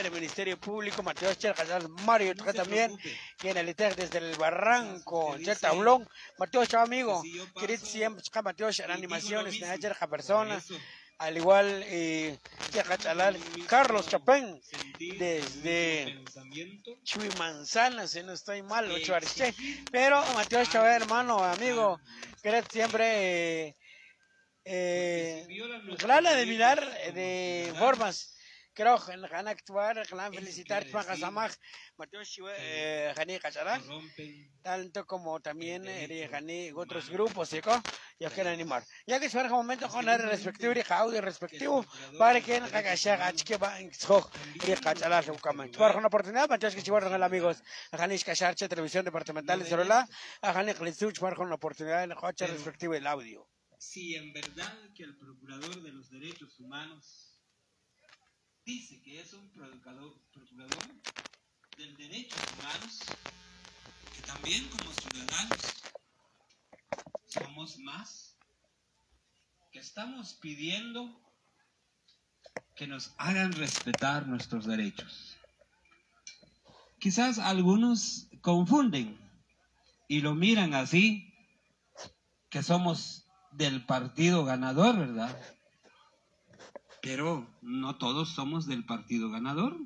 en el Ministerio Público, Mateo Chercazal, Mario No también, y en el ITEC desde el Barranco, Que dice- Taulón, Mateo Chao amigo, que querido siempre, Mateo en animaciones, Por persona, al igual, eh, Carlos Chapén, desde el pensamiento. Chuy Manzana, si no estoy mal, que ocho Arche. exigir Pero Mateo Chávez, hermano, amigo, que siempre eh, Que eh, Claro, de como de formas. Van a actuar, Eso felicitar, Mateo Chávez, eh, Jani tanto como también eh, Jani otros grupos, ¿sí? quieren animar. Ya que se un momento con el respectivo y audio respectivo, para que en Cacachá, que va en Xoj, y Cachalá, su comentario. Para una oportunidad, Mateo que chivar con el amigos, Jani Cacharche, televisión departamental de Sorola, Jani Clisuch, para con la oportunidad en respectivo el audio. si en verdad que el procurador de los derechos humanos dice que es un procurador, procurador del derechos humanos, que también como ciudadanos somos más, que estamos pidiendo que nos hagan respetar nuestros derechos. Quizás algunos confunden y lo miran así que somos del partido ganador, ¿verdad? Pero no todos somos del partido ganador.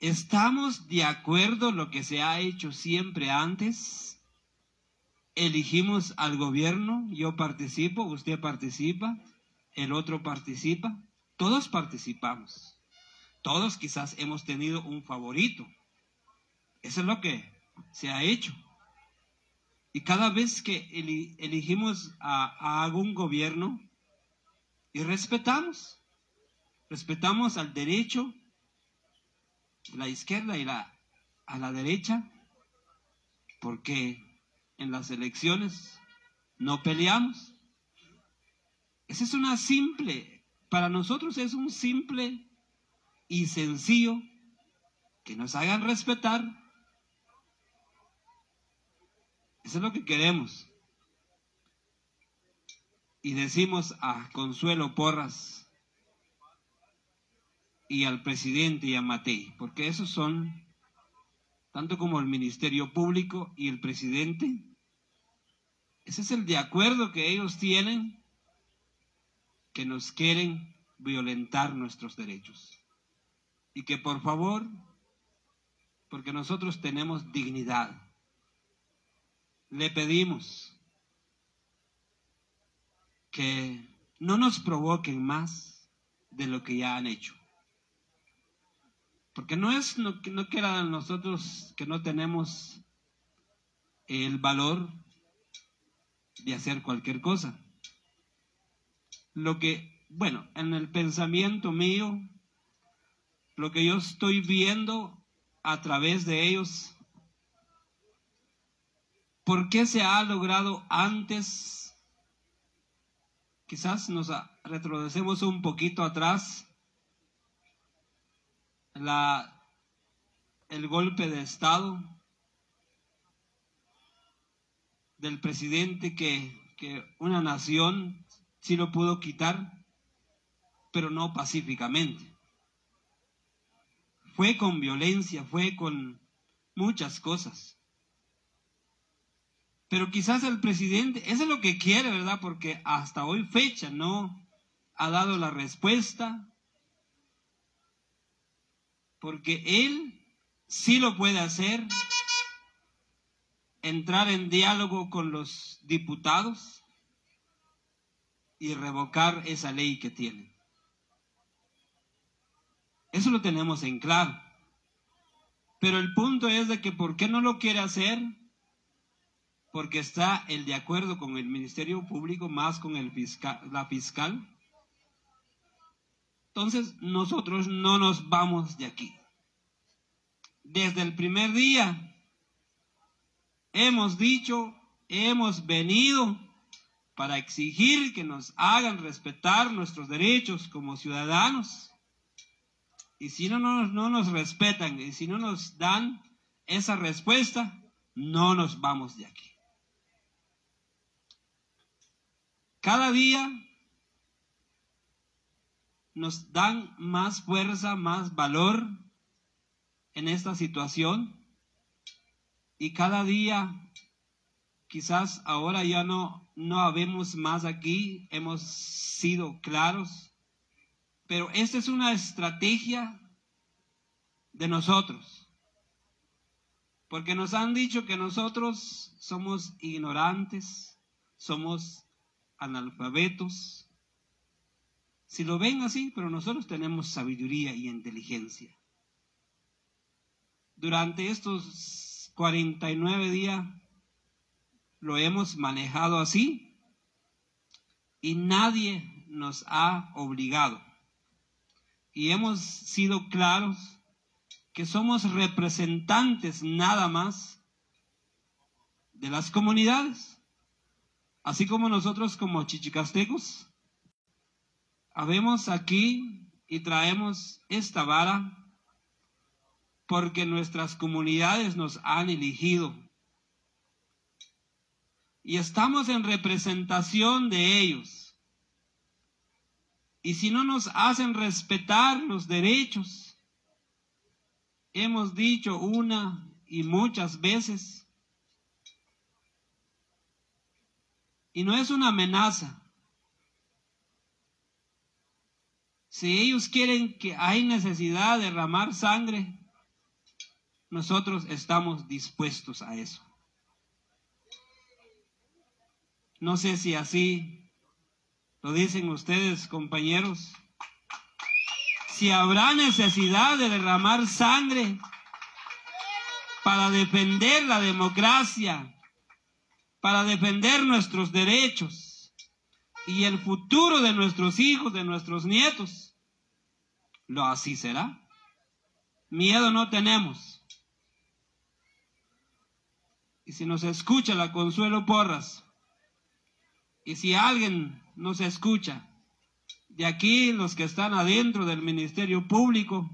¿Estamos de acuerdo lo que se ha hecho siempre antes? Elegimos al gobierno, yo participo, usted participa, el otro participa, todos participamos. Todos quizás hemos tenido un favorito. Eso es lo que se ha hecho. Y cada vez que elegimos a, a algún gobierno y respetamos, respetamos al derecho, la izquierda y la, a la derecha, porque en las elecciones no peleamos. Esa es una simple, para nosotros es un simple y sencillo que nos hagan respetar eso es lo que queremos. Y decimos a Consuelo Porras y al presidente y a Matei, porque esos son, tanto como el Ministerio Público y el presidente, ese es el de acuerdo que ellos tienen, que nos quieren violentar nuestros derechos. Y que por favor, porque nosotros tenemos dignidad le pedimos que no nos provoquen más de lo que ya han hecho. Porque no es no, que no quiera nosotros que no tenemos el valor de hacer cualquier cosa. Lo que, bueno, en el pensamiento mío, lo que yo estoy viendo a través de ellos ¿Por qué se ha logrado antes? Quizás nos retrocedemos un poquito atrás. La, el golpe de Estado del presidente que, que una nación sí lo pudo quitar, pero no pacíficamente. Fue con violencia, fue con muchas cosas. Pero quizás el presidente, eso es lo que quiere, ¿verdad? Porque hasta hoy fecha no ha dado la respuesta. Porque él sí lo puede hacer. Entrar en diálogo con los diputados y revocar esa ley que tiene. Eso lo tenemos en claro. Pero el punto es de que ¿por qué no lo quiere hacer? Porque está el de acuerdo con el Ministerio Público más con el fiscal, la fiscal. Entonces nosotros no nos vamos de aquí. Desde el primer día hemos dicho, hemos venido para exigir que nos hagan respetar nuestros derechos como ciudadanos. Y si no nos, no nos respetan y si no nos dan esa respuesta, no nos vamos de aquí. Cada día nos dan más fuerza, más valor en esta situación. Y cada día, quizás ahora ya no, no habemos más aquí, hemos sido claros, pero esta es una estrategia de nosotros. Porque nos han dicho que nosotros somos ignorantes, somos analfabetos. Si lo ven así, pero nosotros tenemos sabiduría y inteligencia. Durante estos 49 días lo hemos manejado así y nadie nos ha obligado. Y hemos sido claros que somos representantes nada más de las comunidades. Así como nosotros como chichicastecos, habemos aquí y traemos esta vara porque nuestras comunidades nos han elegido. Y estamos en representación de ellos. Y si no nos hacen respetar los derechos, hemos dicho una y muchas veces, y no es una amenaza. Si ellos quieren que hay necesidad de derramar sangre, nosotros estamos dispuestos a eso. No sé si así lo dicen ustedes, compañeros si habrá necesidad de derramar sangre para defender la democracia, para defender nuestros derechos y el futuro de nuestros hijos, de nuestros nietos, lo así será. Miedo no tenemos. Y si nos escucha la Consuelo Porras, y si alguien nos escucha, de aquí, los que están adentro del Ministerio Público,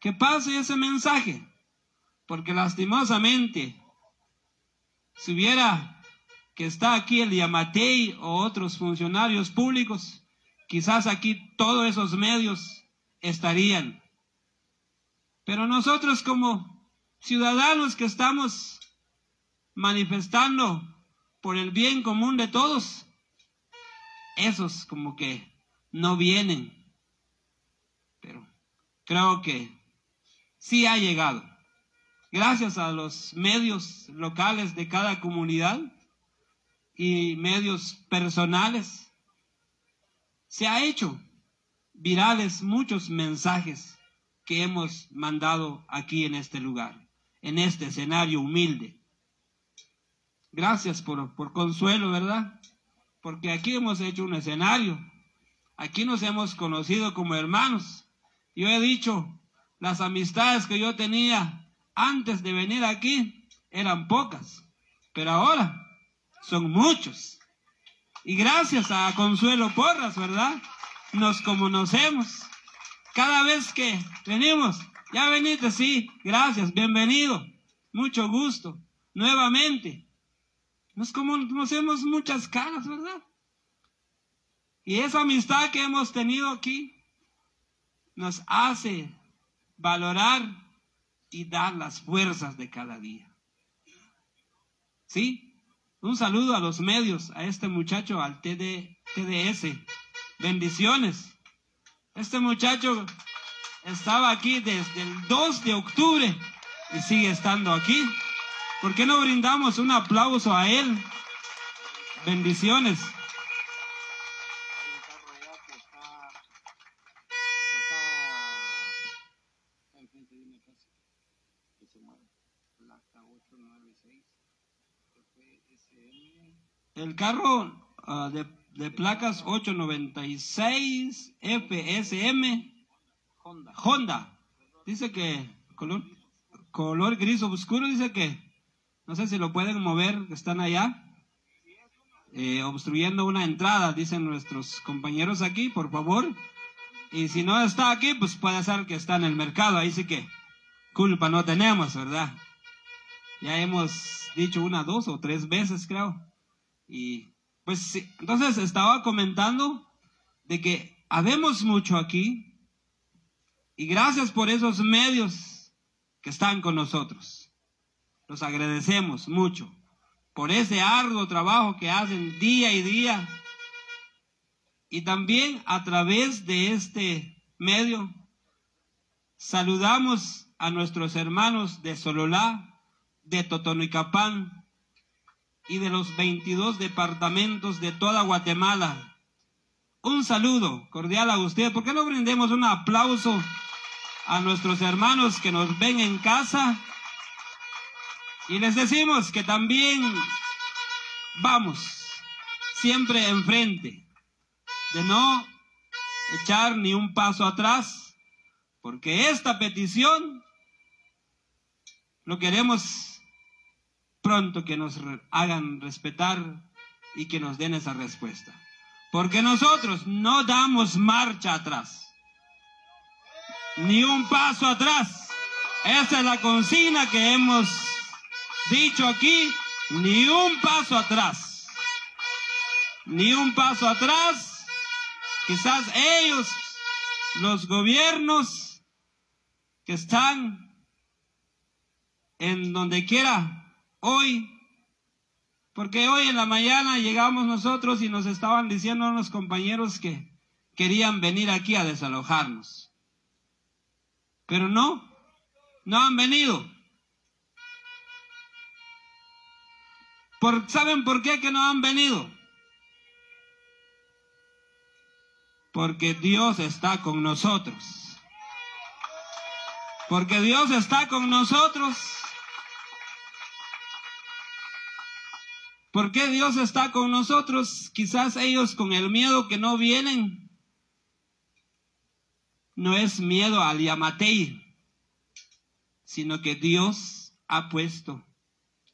que pase ese mensaje, porque lastimosamente, si hubiera que está aquí el Yamatei o otros funcionarios públicos, quizás aquí todos esos medios estarían. Pero nosotros como ciudadanos que estamos manifestando por el bien común de todos, esos como que no vienen. Pero creo que sí ha llegado. Gracias a los medios locales de cada comunidad y medios personales, se ha hecho virales muchos mensajes que hemos mandado aquí en este lugar, en este escenario humilde. Gracias por, por consuelo, ¿verdad? Porque aquí hemos hecho un escenario Aquí nos hemos conocido como hermanos. Yo he dicho, las amistades que yo tenía antes de venir aquí eran pocas, pero ahora son muchos. Y gracias a Consuelo Porras, ¿verdad? Nos conocemos. Cada vez que venimos, ya veniste, sí, gracias, bienvenido, mucho gusto, nuevamente. Nos conocemos muchas caras, ¿verdad? Y esa amistad que hemos tenido aquí nos hace valorar y dar las fuerzas de cada día. ¿Sí? Un saludo a los medios, a este muchacho, al TDS. Bendiciones. Este muchacho estaba aquí desde el 2 de octubre y sigue estando aquí. ¿Por qué no brindamos un aplauso a él? Bendiciones. El carro uh, de, de, placas 896 FSM Honda. Honda. Dice que color, color gris oscuro, dice que no sé si lo pueden mover, están allá. Eh, obstruyendo una entrada, dicen nuestros compañeros aquí, por favor. Y si no está aquí, pues puede ser que está en el mercado, ahí sí que culpa no tenemos, ¿verdad? Ya hemos dicho una, dos o tres veces, creo. Y pues entonces estaba comentando de que habemos mucho aquí y gracias por esos medios que están con nosotros. Los agradecemos mucho por ese arduo trabajo que hacen día y día. Y también a través de este medio saludamos a nuestros hermanos de Sololá, de Totonicapán y de los 22 departamentos de toda Guatemala. Un saludo cordial a usted. ¿Por qué no brindemos un aplauso a nuestros hermanos que nos ven en casa? Y les decimos que también vamos siempre enfrente, de no echar ni un paso atrás, porque esta petición lo queremos pronto que nos hagan respetar y que nos den esa respuesta. Porque nosotros no damos marcha atrás, ni un paso atrás. Esa es la consigna que hemos dicho aquí, ni un paso atrás. Ni un paso atrás. Quizás ellos, los gobiernos que están en donde quiera hoy, porque hoy en la mañana llegamos nosotros y nos estaban diciendo unos compañeros que querían venir aquí a desalojarnos. Pero no, no han venido. ¿Saben por qué que no han venido? Porque Dios está con nosotros. Porque Dios está con nosotros. ¿Por qué Dios está con nosotros? Quizás ellos con el miedo que no vienen. No es miedo al Yamatei, sino que Dios ha puesto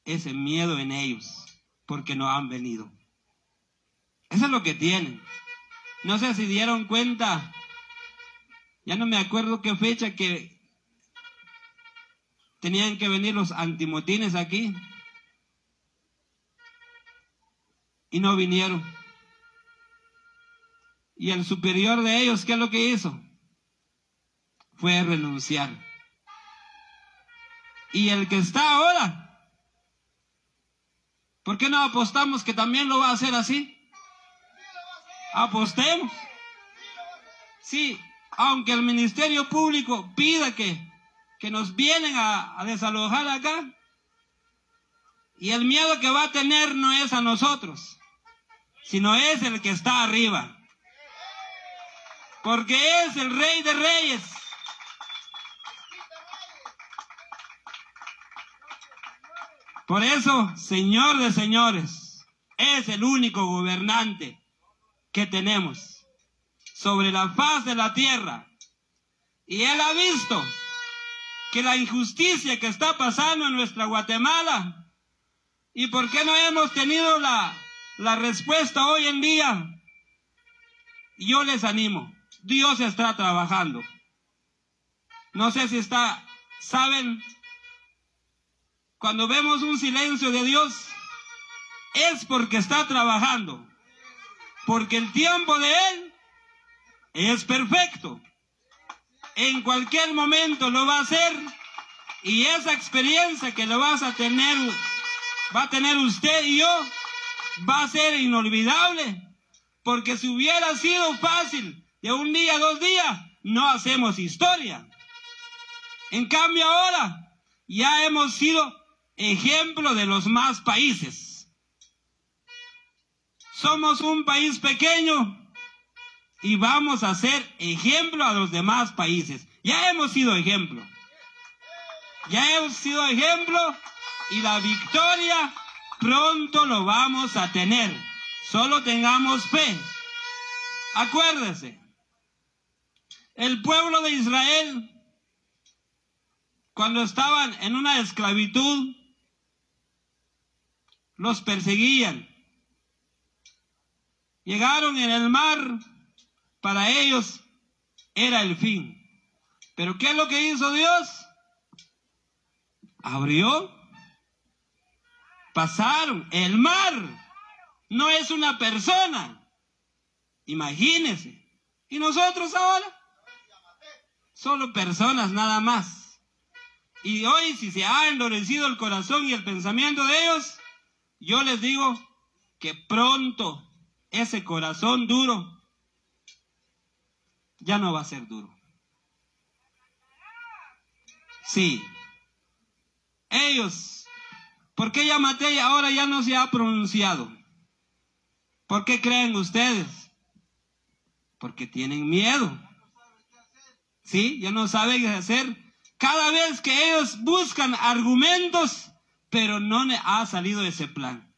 ese miedo en ellos porque no han venido. Eso es lo que tienen. No sé si dieron cuenta, ya no me acuerdo qué fecha que tenían que venir los antimotines aquí y no vinieron. Y el superior de ellos, ¿qué es lo que hizo? Fue renunciar. Y el que está ahora ¿Por qué no apostamos que también lo va a hacer así? Apostemos. Sí, aunque el Ministerio Público pida que, que nos vienen a, a desalojar acá, y el miedo que va a tener no es a nosotros, sino es el que está arriba. Porque es el rey de reyes. Por eso, Señor de señores, es el único gobernante que tenemos sobre la faz de la tierra. Y Él ha visto que la injusticia que está pasando en nuestra Guatemala, y por qué no hemos tenido la, la respuesta hoy en día, yo les animo, Dios está trabajando. No sé si está, saben, cuando vemos un silencio de Dios, es porque está trabajando. Porque el tiempo de Él es perfecto. En cualquier momento lo va a hacer. Y esa experiencia que lo vas a tener, va a tener usted y yo, va a ser inolvidable. Porque si hubiera sido fácil de un día, dos días, no hacemos historia. En cambio ahora, ya hemos sido ejemplo de los más países. Somos un país pequeño y vamos a ser ejemplo a los demás países. Ya hemos sido ejemplo. Ya hemos sido ejemplo y la victoria pronto lo vamos a tener. Solo tengamos fe. Acuérdese, el pueblo de Israel, cuando estaban en una esclavitud, los perseguían. Llegaron en el mar, para ellos era el fin. Pero ¿qué es lo que hizo Dios? Abrió, pasaron. El mar no es una persona. Imagínense, ¿Y nosotros ahora? Solo personas nada más. Y hoy si se ha endurecido el corazón y el pensamiento de ellos, yo les digo que pronto ese corazón duro ya no va a ser duro. Sí. Ellos, ¿por qué Yamatei ahora ya no se ha pronunciado? ¿Por qué creen ustedes? Porque tienen miedo. ¿Sí? Ya no saben qué hacer. Cada vez que ellos buscan argumentos, pero no ha salido ese plan.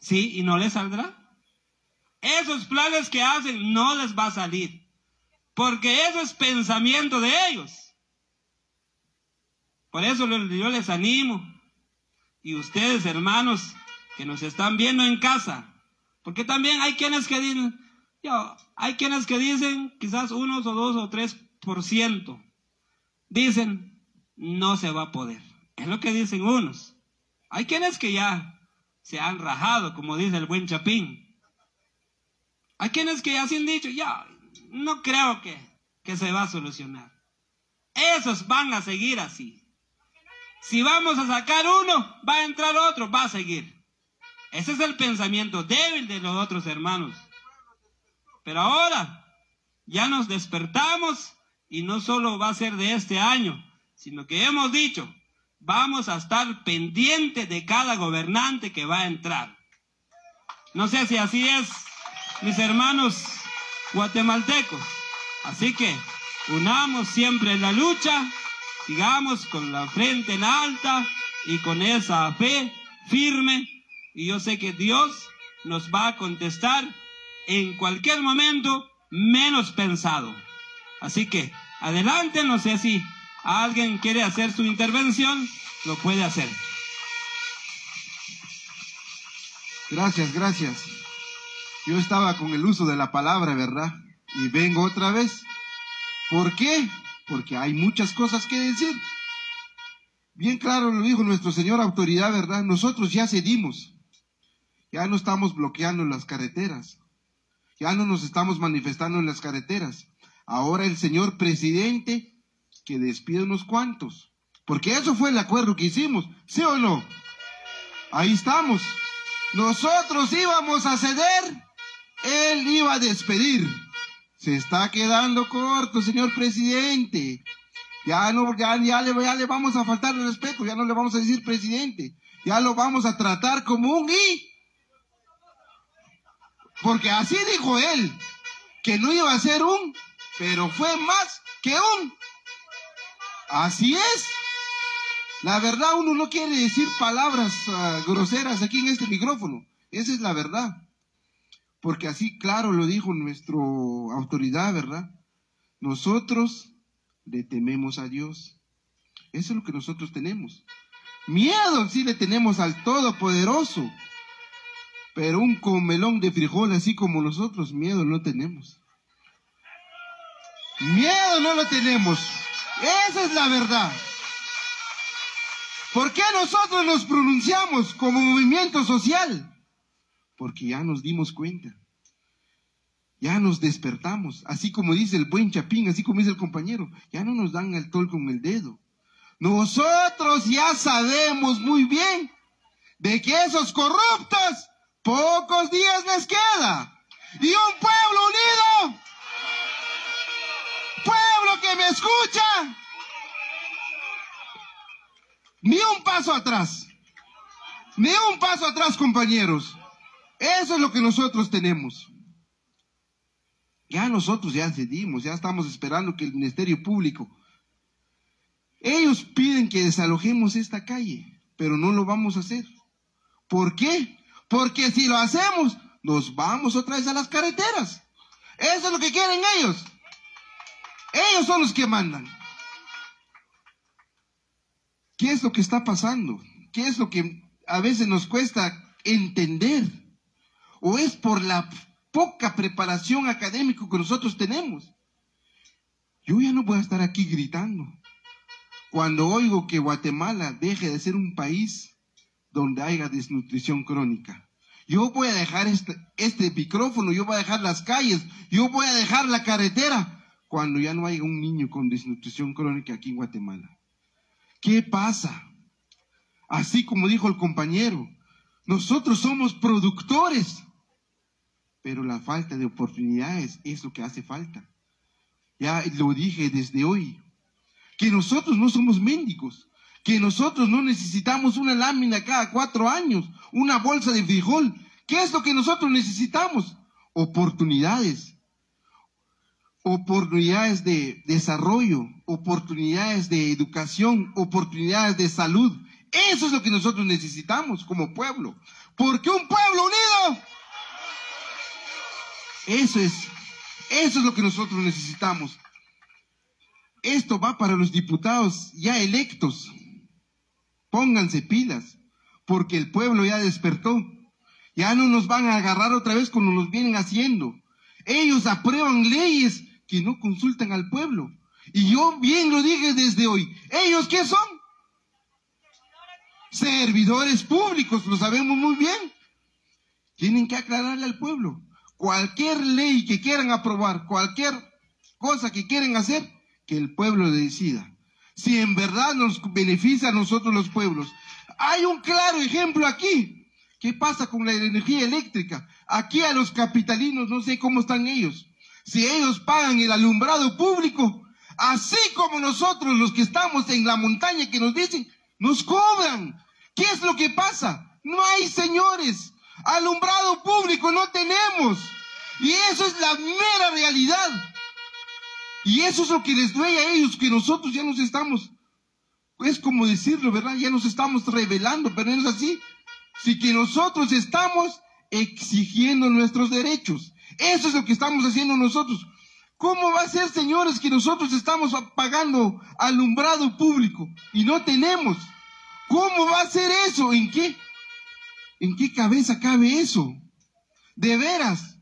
¿Sí? ¿Y no les saldrá? Esos planes que hacen no les va a salir. Porque eso es pensamiento de ellos. Por eso yo les animo. Y ustedes, hermanos, que nos están viendo en casa. Porque también hay quienes que dicen, hay quienes que dicen, quizás unos o dos o tres por ciento, dicen, no se va a poder. Es lo que dicen unos. Hay quienes que ya se han rajado, como dice el buen Chapín. Hay quienes que ya se han dicho, ya, no creo que, que se va a solucionar. Esos van a seguir así. Si vamos a sacar uno, va a entrar otro, va a seguir. Ese es el pensamiento débil de los otros hermanos. Pero ahora ya nos despertamos y no solo va a ser de este año, sino que hemos dicho, vamos a estar pendientes de cada gobernante que va a entrar. No sé si así es, mis hermanos guatemaltecos. Así que unamos siempre la lucha, sigamos con la frente en alta y con esa fe firme y yo sé que Dios nos va a contestar en cualquier momento menos pensado. Así que adelante, no sé si alguien quiere hacer su intervención, lo puede hacer. Gracias, gracias. Yo estaba con el uso de la palabra, ¿verdad? Y vengo otra vez. ¿Por qué? Porque hay muchas cosas que decir. Bien claro lo dijo nuestro Señor Autoridad, ¿verdad? Nosotros ya cedimos. Ya no estamos bloqueando las carreteras. Ya no nos estamos manifestando en las carreteras. Ahora el señor presidente que despide unos cuantos. Porque eso fue el acuerdo que hicimos. ¿Sí o no? Ahí estamos. Nosotros íbamos a ceder. Él iba a despedir. Se está quedando corto, señor presidente. Ya no, ya, le, vamos a faltar el respeto, ya no le vamos a decir presidente. Ya lo vamos a tratar como un I porque así dijo él, que no iba a ser un, pero fue más que un. Así es. La verdad, uno no quiere decir palabras ah, groseras aquí en este micrófono. Esa es la verdad. Porque así, claro, lo dijo nuestra autoridad, ¿verdad? Nosotros le tememos a Dios. Eso es lo que nosotros tenemos. Miedo sí le tenemos al Todopoderoso. Pero un comelón de frijol así como nosotros, miedo no tenemos. Miedo no lo tenemos. Esa es la verdad. ¿Por qué nosotros nos pronunciamos como movimiento social? Porque ya nos dimos cuenta. Ya nos despertamos. Así como dice el buen Chapín, así como dice el compañero. Ya no nos dan el tol con el dedo. Nosotros ya sabemos muy bien de que esos corruptos Pocos días les queda. Y un pueblo unido. Pueblo que me escucha. Ni un paso atrás. Ni un paso atrás, compañeros. Eso es lo que nosotros tenemos. Ya nosotros ya cedimos, ya estamos esperando que el Ministerio Público. Ellos piden que desalojemos esta calle, pero no lo vamos a hacer. ¿Por qué? Porque si lo hacemos, nos vamos otra vez a las carreteras. Eso es lo que quieren ellos. Ellos son los que mandan. ¿Qué es lo que está pasando? ¿Qué es lo que a veces nos cuesta entender? ¿O es por la poca preparación académica que nosotros tenemos? Yo ya no voy a estar aquí gritando. Cuando oigo que Guatemala deje de ser un país donde haya desnutrición crónica. Yo voy a dejar este, este micrófono, yo voy a dejar las calles, yo voy a dejar la carretera cuando ya no haya un niño con desnutrición crónica aquí en Guatemala. ¿Qué pasa? Así como dijo el compañero, nosotros somos productores, pero la falta de oportunidades es lo que hace falta. Ya lo dije desde hoy, que nosotros no somos médicos, que nosotros no necesitamos una lámina cada cuatro años, una bolsa de frijol. ¿Qué es lo que nosotros necesitamos? Oportunidades. Oportunidades de desarrollo, oportunidades de educación, oportunidades de salud. Eso es lo que nosotros necesitamos como pueblo. Porque un pueblo unido, eso es, eso es lo que nosotros necesitamos. Esto va para los diputados ya electos. Pónganse pilas, porque el pueblo ya despertó. Ya no nos van a agarrar otra vez como nos vienen haciendo. Ellos aprueban leyes que no consultan al pueblo. Y yo bien lo dije desde hoy. ¿Ellos qué son? Servidores públicos, lo sabemos muy bien. Tienen que aclararle al pueblo. Cualquier ley que quieran aprobar, cualquier cosa que quieran hacer, que el pueblo decida. Si en verdad nos beneficia a nosotros los pueblos. Hay un claro ejemplo aquí. ¿Qué pasa con la energía eléctrica? Aquí a los capitalinos no sé cómo están ellos. Si ellos pagan el alumbrado público, así como nosotros los que estamos en la montaña que nos dicen, nos cobran. ¿Qué es lo que pasa? No hay señores. Alumbrado público no tenemos. Y eso es la mera realidad. Y eso es lo que les duele a ellos, que nosotros ya nos estamos, es como decirlo, ¿verdad? Ya nos estamos revelando, pero no es así. Si que nosotros estamos exigiendo nuestros derechos. Eso es lo que estamos haciendo nosotros. ¿Cómo va a ser, señores, que nosotros estamos pagando alumbrado público y no tenemos? ¿Cómo va a ser eso? ¿En qué? ¿En qué cabeza cabe eso? De veras.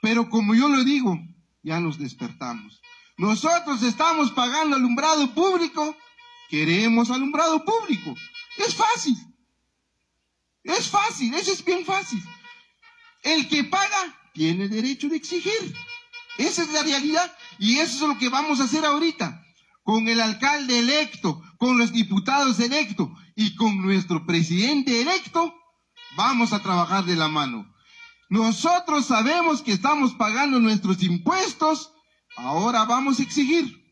Pero como yo lo digo, ya nos despertamos. Nosotros estamos pagando alumbrado público, queremos alumbrado público. Es fácil. Es fácil, eso es bien fácil. El que paga tiene derecho de exigir. Esa es la realidad y eso es lo que vamos a hacer ahorita. Con el alcalde electo, con los diputados electos y con nuestro presidente electo, vamos a trabajar de la mano. Nosotros sabemos que estamos pagando nuestros impuestos Ahora vamos a exigir.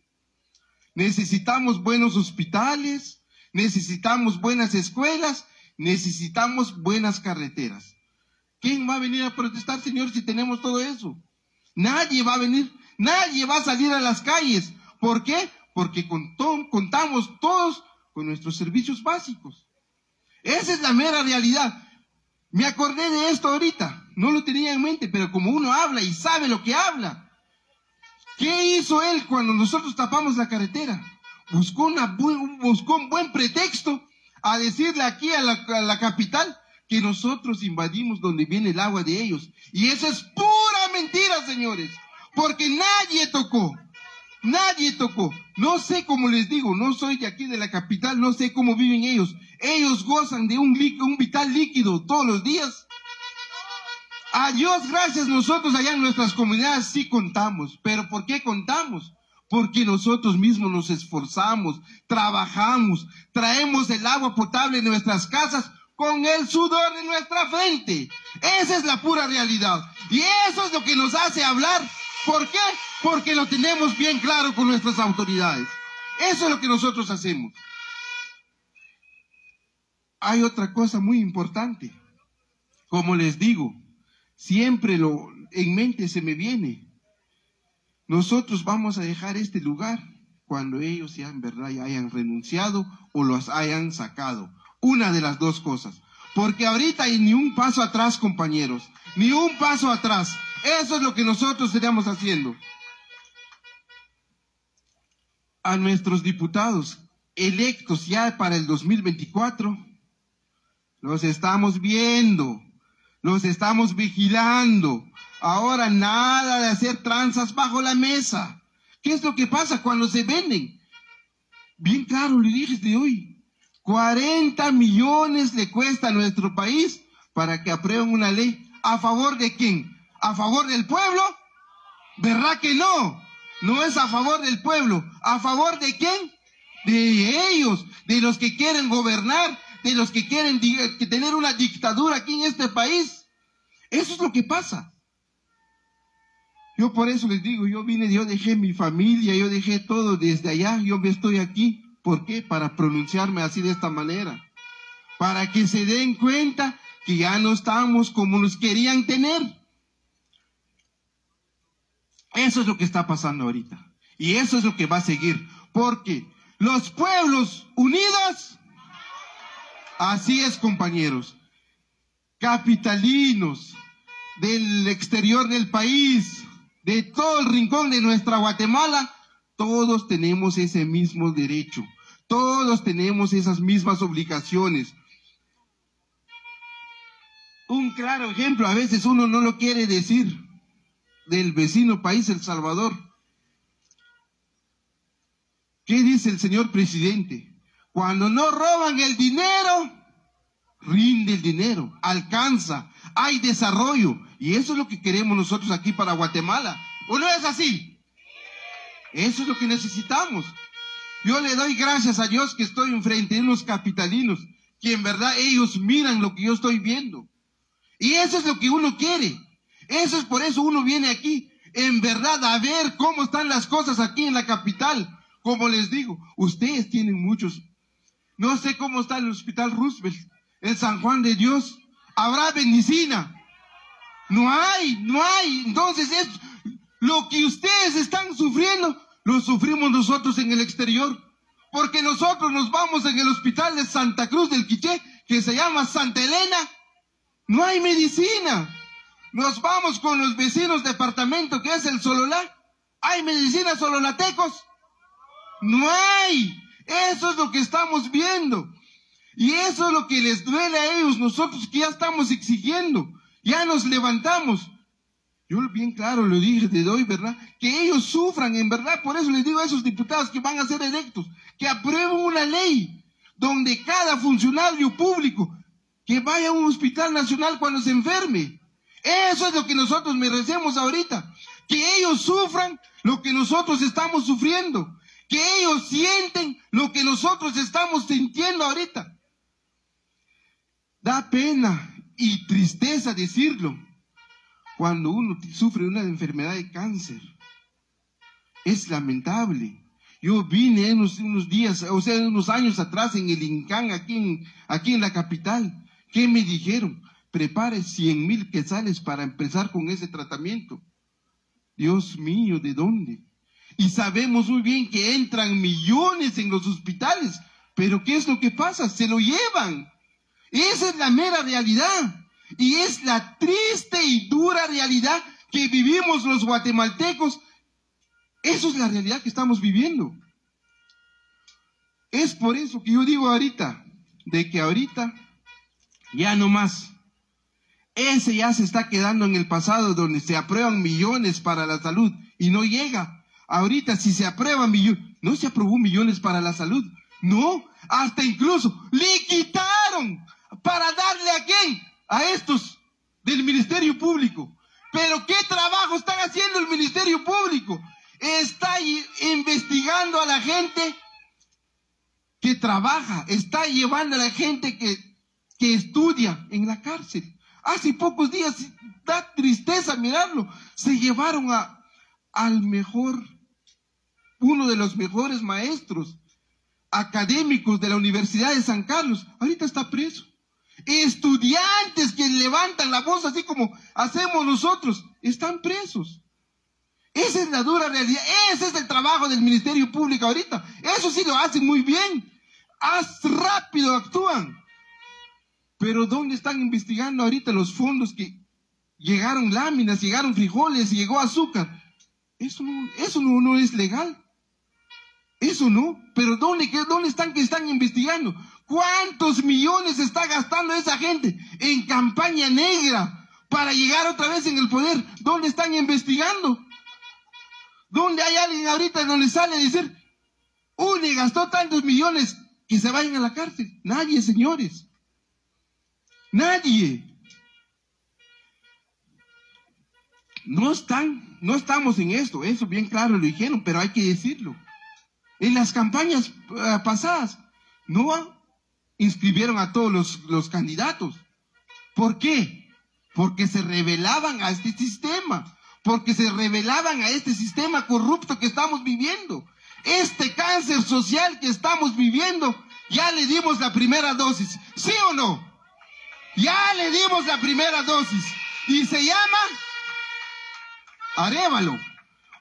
Necesitamos buenos hospitales, necesitamos buenas escuelas, necesitamos buenas carreteras. ¿Quién va a venir a protestar, Señor, si tenemos todo eso? Nadie va a venir, nadie va a salir a las calles. ¿Por qué? Porque contamos todos con nuestros servicios básicos. Esa es la mera realidad. Me acordé de esto ahorita, no lo tenía en mente, pero como uno habla y sabe lo que habla, ¿Qué hizo él cuando nosotros tapamos la carretera? Buscó, una, un buen pretexto a decirle aquí a la, capital que nosotros invadimos donde viene el agua de ellos. Y eso es pura mentira, señores, porque nadie tocó, nadie tocó. No sé cómo les digo, no soy de aquí de la capital, no sé cómo viven ellos. Ellos gozan de un, vital líquido todos los días a Dios gracias, nosotros allá en nuestras comunidades sí contamos. ¿Pero por qué contamos? Porque nosotros mismos nos esforzamos, trabajamos, traemos el agua potable en nuestras casas con el sudor de nuestra frente. Esa es la pura realidad. Y eso es lo que nos hace hablar. ¿Por qué? Porque lo tenemos bien claro con nuestras autoridades. Eso es lo que nosotros hacemos. Hay otra cosa muy importante. Como les digo, siempre lo en mente se me viene. Nosotros vamos a dejar este lugar cuando ellos ya en verdad ya hayan renunciado o los hayan sacado. Una de las dos cosas. Porque ahorita hay ni un paso atrás, compañeros. Ni un paso atrás. Eso es lo que nosotros estaríamos haciendo. A nuestros diputados electos ya para el 2024, los estamos viendo los estamos vigilando. Ahora nada de hacer tranzas bajo la mesa. ¿Qué es lo que pasa cuando se venden? Bien claro, le dije de hoy. 40 millones le cuesta a nuestro país para que aprueben una ley a favor de quién? ¿A favor del pueblo? ¿Verdad que no? No es a favor del pueblo. ¿A favor de quién? De ellos, de los que quieren gobernar, de los que quieren tener una dictadura aquí en este país. Eso es lo que pasa. Yo por eso les digo, yo vine, yo dejé mi familia, yo dejé todo desde allá, yo me estoy aquí. ¿Por qué? Para pronunciarme así de esta manera. Para que se den cuenta que ya no estamos como nos querían tener. Eso es lo que está pasando ahorita. Y eso es lo que va a seguir. Porque los pueblos unidos, así es compañeros, capitalinos del exterior del país, de todo el rincón de nuestra Guatemala, todos tenemos ese mismo derecho. Todos tenemos esas mismas obligaciones. Un claro ejemplo, a veces uno no lo quiere decir, del vecino país, El Salvador. ¿Qué dice el señor presidente? Cuando no roban el dinero, rinde el dinero, alcanza, hay desarrollo. Y eso es lo que queremos nosotros aquí para Guatemala. ¿O no es así? Eso es lo que necesitamos. Yo le doy gracias a Dios que estoy enfrente de unos capitalinos, que en verdad ellos miran lo que yo estoy viendo. Y eso es lo que uno quiere. Eso es por eso uno viene aquí, en verdad, a ver cómo están las cosas aquí en la capital. Como les digo, ustedes tienen muchos. No sé cómo está el Hospital Roosevelt, el San Juan de Dios. Habrá medicina. No hay, no hay. Entonces es lo que ustedes están sufriendo, lo sufrimos nosotros en el exterior. Porque nosotros nos vamos en el hospital de Santa Cruz del Quiché, que se llama Santa Elena. No hay medicina. Nos vamos con los vecinos departamento que es el Sololá. ¿Hay medicina sololatecos? No hay. Eso es lo que estamos viendo. Y eso es lo que les duele a ellos, nosotros que ya estamos exigiendo. Ya nos levantamos. Yo bien claro lo dije de hoy, ¿verdad? Que ellos sufran, en verdad. Por eso les digo a esos diputados que van a ser electos, que aprueben una ley donde cada funcionario público que vaya a un hospital nacional cuando se enferme, eso es lo que nosotros merecemos ahorita. Que ellos sufran lo que nosotros estamos sufriendo. Que ellos sienten lo que nosotros estamos sintiendo ahorita. Da pena y tristeza decirlo cuando uno sufre una enfermedad de cáncer. Es lamentable. Yo vine unos, unos días, o sea, unos años atrás en el Incán, aquí en, aquí en la capital. ¿Qué me dijeron? prepare cien mil quetzales para empezar con ese tratamiento. Dios mío, ¿de dónde? Y sabemos muy bien que entran millones en los hospitales, pero ¿qué es lo que pasa? Se lo llevan. Esa es la mera realidad. Y es la triste y dura realidad que vivimos los guatemaltecos. Eso es la realidad que estamos viviendo. Es por eso que yo digo ahorita, de que ahorita ya no más ese ya se está quedando en el pasado donde se aprueban millones para la salud y no llega. Ahorita si se aprueban millones, no se aprobó millones para la salud. No, hasta incluso le quitaron para darle a quién? A estos del Ministerio Público. Pero ¿qué trabajo están haciendo el Ministerio Público? Está investigando a la gente que trabaja, está llevando a la gente que, que estudia en la cárcel. Hace pocos días, da tristeza mirarlo, se llevaron a, al mejor, uno de los mejores maestros académicos de la Universidad de San Carlos. Ahorita está preso. Estudiantes que levantan la voz así como hacemos nosotros, están presos. Esa es la dura realidad. Ese es el trabajo del Ministerio Público ahorita. Eso sí lo hacen muy bien. Haz rápido actúan. Pero ¿dónde están investigando ahorita los fondos que llegaron láminas, llegaron frijoles, llegó azúcar? Eso no, eso no, es legal. Eso no, pero ¿dónde, dónde están que están investigando? ¿Cuántos millones está gastando esa gente en campaña negra para llegar otra vez en el poder? ¿Dónde están investigando? ¿Dónde hay alguien ahorita donde sale a decir, UNE gastó tantos millones que se vayan a la cárcel? Nadie, señores. Nadie. No están, no estamos en esto, eso bien claro lo dijeron, pero hay que decirlo. En las campañas eh, pasadas, no inscribieron a todos los, los candidatos. ¿Por qué? Porque se rebelaban a este sistema, porque se rebelaban a este sistema corrupto que estamos viviendo. Este cáncer social que estamos viviendo, ya le dimos la primera dosis, ¿sí o no? Ya le dimos la primera dosis y se llama Arévalo.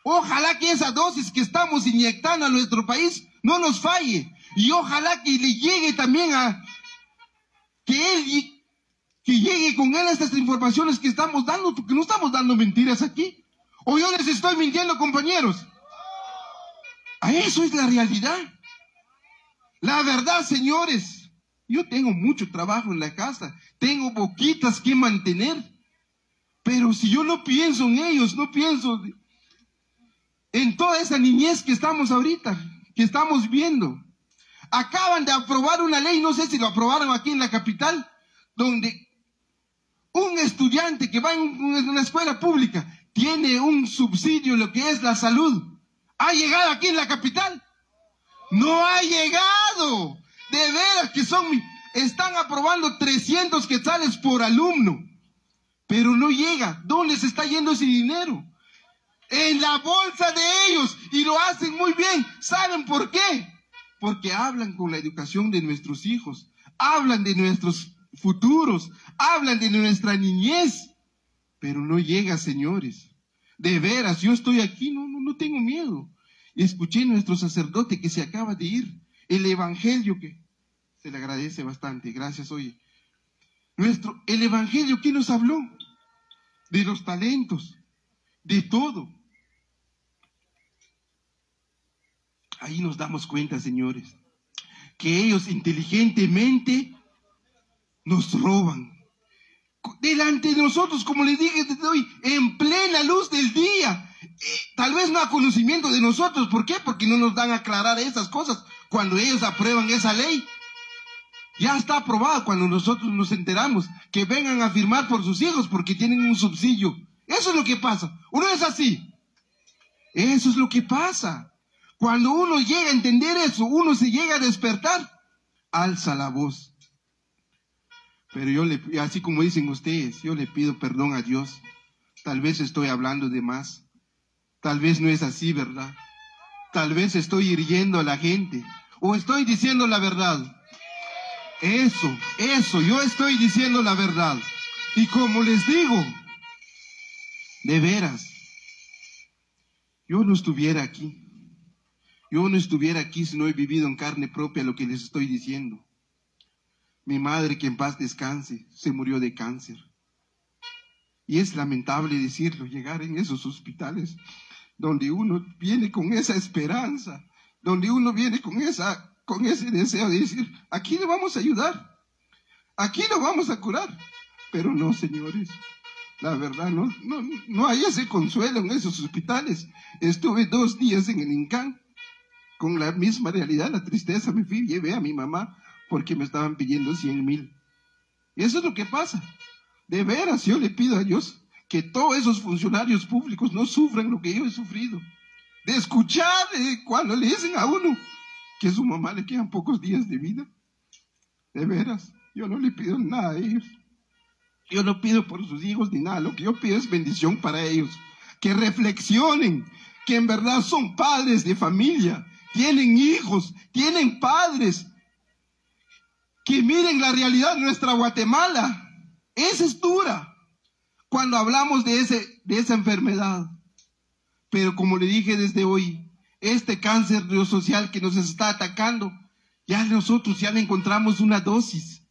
Ojalá que esa dosis que estamos inyectando a nuestro país no nos falle. Y ojalá que le llegue también a que él que llegue con él estas informaciones que estamos dando, porque no estamos dando mentiras aquí. O yo les estoy mintiendo, compañeros. A eso es la realidad. La verdad, señores. Yo tengo mucho trabajo en la casa. Tengo boquitas que mantener. Pero si yo no pienso en ellos, no pienso en toda esa niñez que estamos ahorita, que estamos viendo. Acaban de aprobar una ley, no sé si lo aprobaron aquí en la capital, donde un estudiante que va en una escuela pública tiene un subsidio en lo que es la salud. ¿Ha llegado aquí en la capital? No ha llegado. De veras que son, están aprobando 300 quetzales por alumno pero no llega. ¿Dónde se está yendo ese dinero? En la bolsa de ellos y lo hacen muy bien. ¿Saben por qué? Porque hablan con la educación de nuestros hijos, hablan de nuestros futuros, hablan de nuestra niñez, pero no llega, señores. De veras, yo estoy aquí, no, no, no tengo miedo. Escuché a nuestro sacerdote que se acaba de ir, el evangelio que se le agradece bastante, gracias, oye. Nuestro, el evangelio, ¿quién nos habló? de los talentos, de todo. Ahí nos damos cuenta, señores, que ellos inteligentemente nos roban. Delante de nosotros, como les dije desde hoy, en plena luz del día. Eh, tal vez no a conocimiento de nosotros. ¿Por qué? Porque no nos dan a aclarar esas cosas cuando ellos aprueban esa ley. Ya está aprobado cuando nosotros nos enteramos que vengan a firmar por sus hijos porque tienen un subsidio. Eso es lo que pasa. Uno es así. Eso es lo que pasa. Cuando uno llega a entender eso, uno se llega a despertar, alza la voz. Pero yo le, así como dicen ustedes, yo le pido perdón a Dios. Tal vez estoy hablando de más. Tal vez no es así, ¿verdad? Tal vez estoy hiriendo a la gente. O estoy diciendo la verdad. Eso, eso, yo estoy diciendo la verdad. Y como les digo, de veras, yo no estuviera aquí. Yo no estuviera aquí si no he vivido en carne propia lo que les estoy diciendo. Mi madre, que en paz descanse, se murió de cáncer. Y es lamentable decirlo, llegar en esos hospitales donde uno viene con esa esperanza, donde uno viene con esa con ese deseo de decir, aquí le vamos a ayudar, aquí lo vamos a curar. Pero no, señores, la verdad, no, no, no hay ese consuelo en esos hospitales. Estuve dos días en el Incán con la misma realidad, la tristeza. Me fui, llevé a mi mamá porque me estaban pidiendo 100 mil. Y eso es lo que pasa. De veras, yo le pido a Dios que todos esos funcionarios públicos no sufran lo que yo he sufrido. De escuchar eh, cuando le dicen a uno, que a su mamá le quedan pocos días de vida. De veras, yo no le pido nada a ellos. Yo no pido por sus hijos ni nada. Lo que yo pido es bendición para ellos. Que reflexionen, que en verdad son padres de familia, tienen hijos, tienen padres. Que miren la realidad nuestra Guatemala. Es dura cuando hablamos de, ese, de esa enfermedad. Pero como le dije desde hoy, este cáncer social que nos está atacando, ya nosotros ya le encontramos una dosis.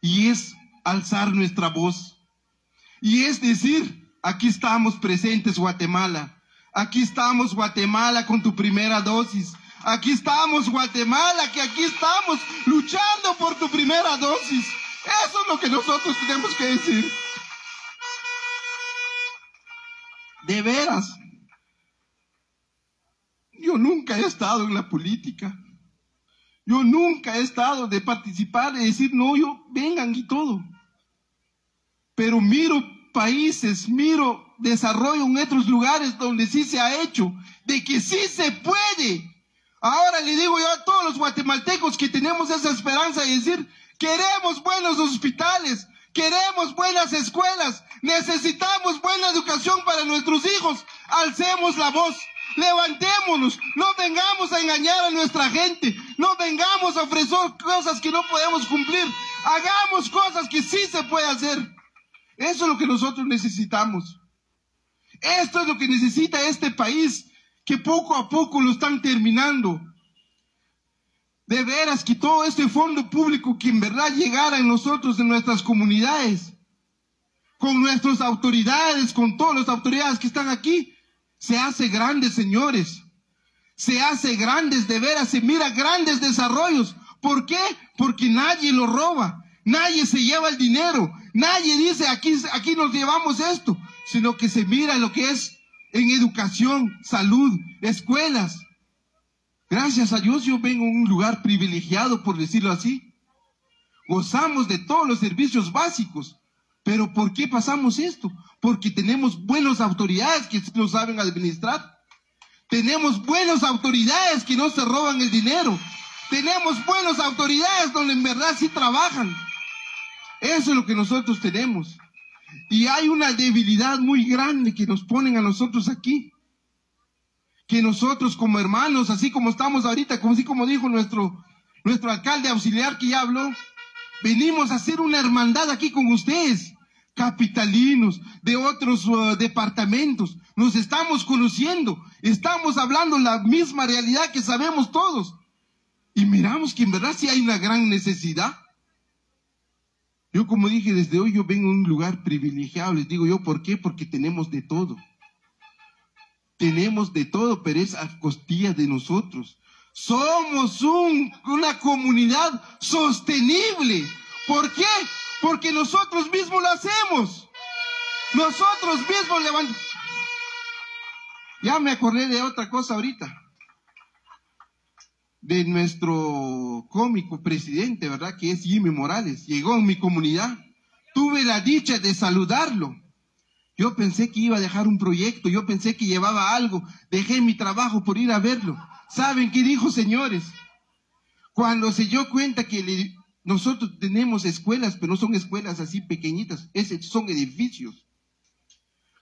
Y es alzar nuestra voz. Y es decir, aquí estamos presentes Guatemala. Aquí estamos Guatemala con tu primera dosis. Aquí estamos Guatemala, que aquí estamos luchando por tu primera dosis. Eso es lo que nosotros tenemos que decir. De veras, yo nunca he estado en la política. Yo nunca he estado de participar, de decir, no, yo vengan y todo. Pero miro países, miro desarrollo en otros lugares donde sí se ha hecho, de que sí se puede. Ahora le digo yo a todos los guatemaltecos que tenemos esa esperanza de decir, queremos buenos hospitales, queremos buenas escuelas, necesitamos buena educación para nuestros hijos, alcemos la voz. Levantémonos, no vengamos a engañar a nuestra gente, no vengamos a ofrecer cosas que no podemos cumplir, hagamos cosas que sí se puede hacer. Eso es lo que nosotros necesitamos. Esto es lo que necesita este país, que poco a poco lo están terminando. De veras que todo este fondo público que en verdad llegara en nosotros, en nuestras comunidades, con nuestras autoridades, con todas las autoridades que están aquí, se hace grandes, señores. Se hace grandes, de veras, se mira grandes desarrollos. ¿Por qué? Porque nadie lo roba, nadie se lleva el dinero, nadie dice aquí, aquí nos llevamos esto, sino que se mira lo que es en educación, salud, escuelas. Gracias a Dios yo vengo a un lugar privilegiado, por decirlo así. Gozamos de todos los servicios básicos. Pero ¿por qué pasamos esto? Porque tenemos buenas autoridades que lo saben administrar. Tenemos buenas autoridades que no se roban el dinero. Tenemos buenas autoridades donde en verdad sí trabajan. Eso es lo que nosotros tenemos. Y hay una debilidad muy grande que nos ponen a nosotros aquí. Que nosotros como hermanos, así como estamos ahorita, como así como dijo nuestro, nuestro alcalde auxiliar que ya habló, venimos a hacer una hermandad aquí con ustedes, capitalinos de otros uh, departamentos. Nos estamos conociendo, estamos hablando la misma realidad que sabemos todos. Y miramos que en verdad sí hay una gran necesidad. Yo como dije, desde hoy yo vengo a un lugar privilegiado. Les digo yo, ¿por qué? Porque tenemos de todo. Tenemos de todo, pero es a costilla de nosotros. Somos un, una comunidad sostenible. ¿Por qué? Porque nosotros mismos lo hacemos. Nosotros mismos levantamos. Ya me acordé de otra cosa ahorita. De nuestro cómico presidente, ¿verdad? Que es Jimmy Morales. Llegó en mi comunidad. Tuve la dicha de saludarlo. Yo pensé que iba a dejar un proyecto, yo pensé que llevaba algo. Dejé mi trabajo por ir a verlo. ¿Saben qué dijo, señores? Cuando se dio cuenta que nosotros tenemos escuelas, pero no son escuelas así pequeñitas, son edificios.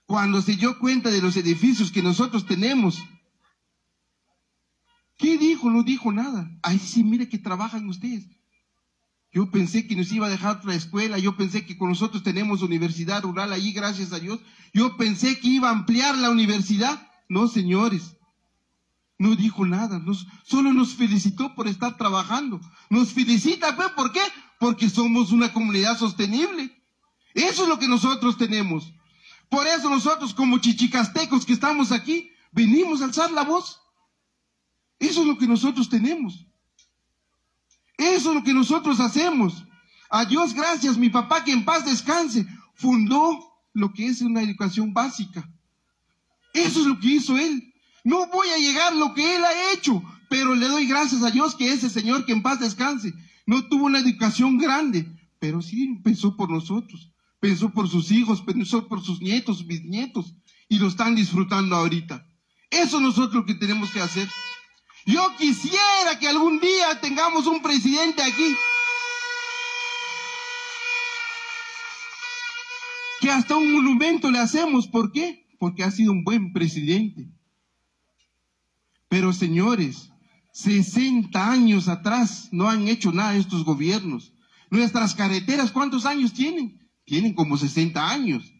Cuando se dio cuenta de los edificios que nosotros tenemos, ¿qué dijo? No dijo nada. Ay, sí, mire que trabajan ustedes. Yo pensé que nos iba a dejar otra escuela, yo pensé que con nosotros tenemos universidad rural allí, gracias a Dios. Yo pensé que iba a ampliar la universidad. No, señores. No dijo nada, solo nos felicitó por estar trabajando. Nos felicita, pues, ¿por qué? Porque somos una comunidad sostenible. Eso es lo que nosotros tenemos. Por eso nosotros como chichicastecos que estamos aquí, venimos a alzar la voz. Eso es lo que nosotros tenemos. Eso es lo que nosotros hacemos. A Dios gracias, mi papá que en paz descanse, fundó lo que es una educación básica. Eso es lo que hizo él. No voy a llegar lo que él ha hecho, pero le doy gracias a Dios que ese Señor que en paz descanse no tuvo una educación grande, pero sí pensó por nosotros, pensó por sus hijos, pensó por sus nietos, bisnietos, y lo están disfrutando ahorita. Eso es nosotros lo que tenemos que hacer. Yo quisiera que algún día tengamos un presidente aquí que hasta un monumento le hacemos. ¿Por qué? Porque ha sido un buen presidente. Pero señores, 60 años atrás no han hecho nada estos gobiernos. Nuestras carreteras, ¿cuántos años tienen? Tienen como 60 años.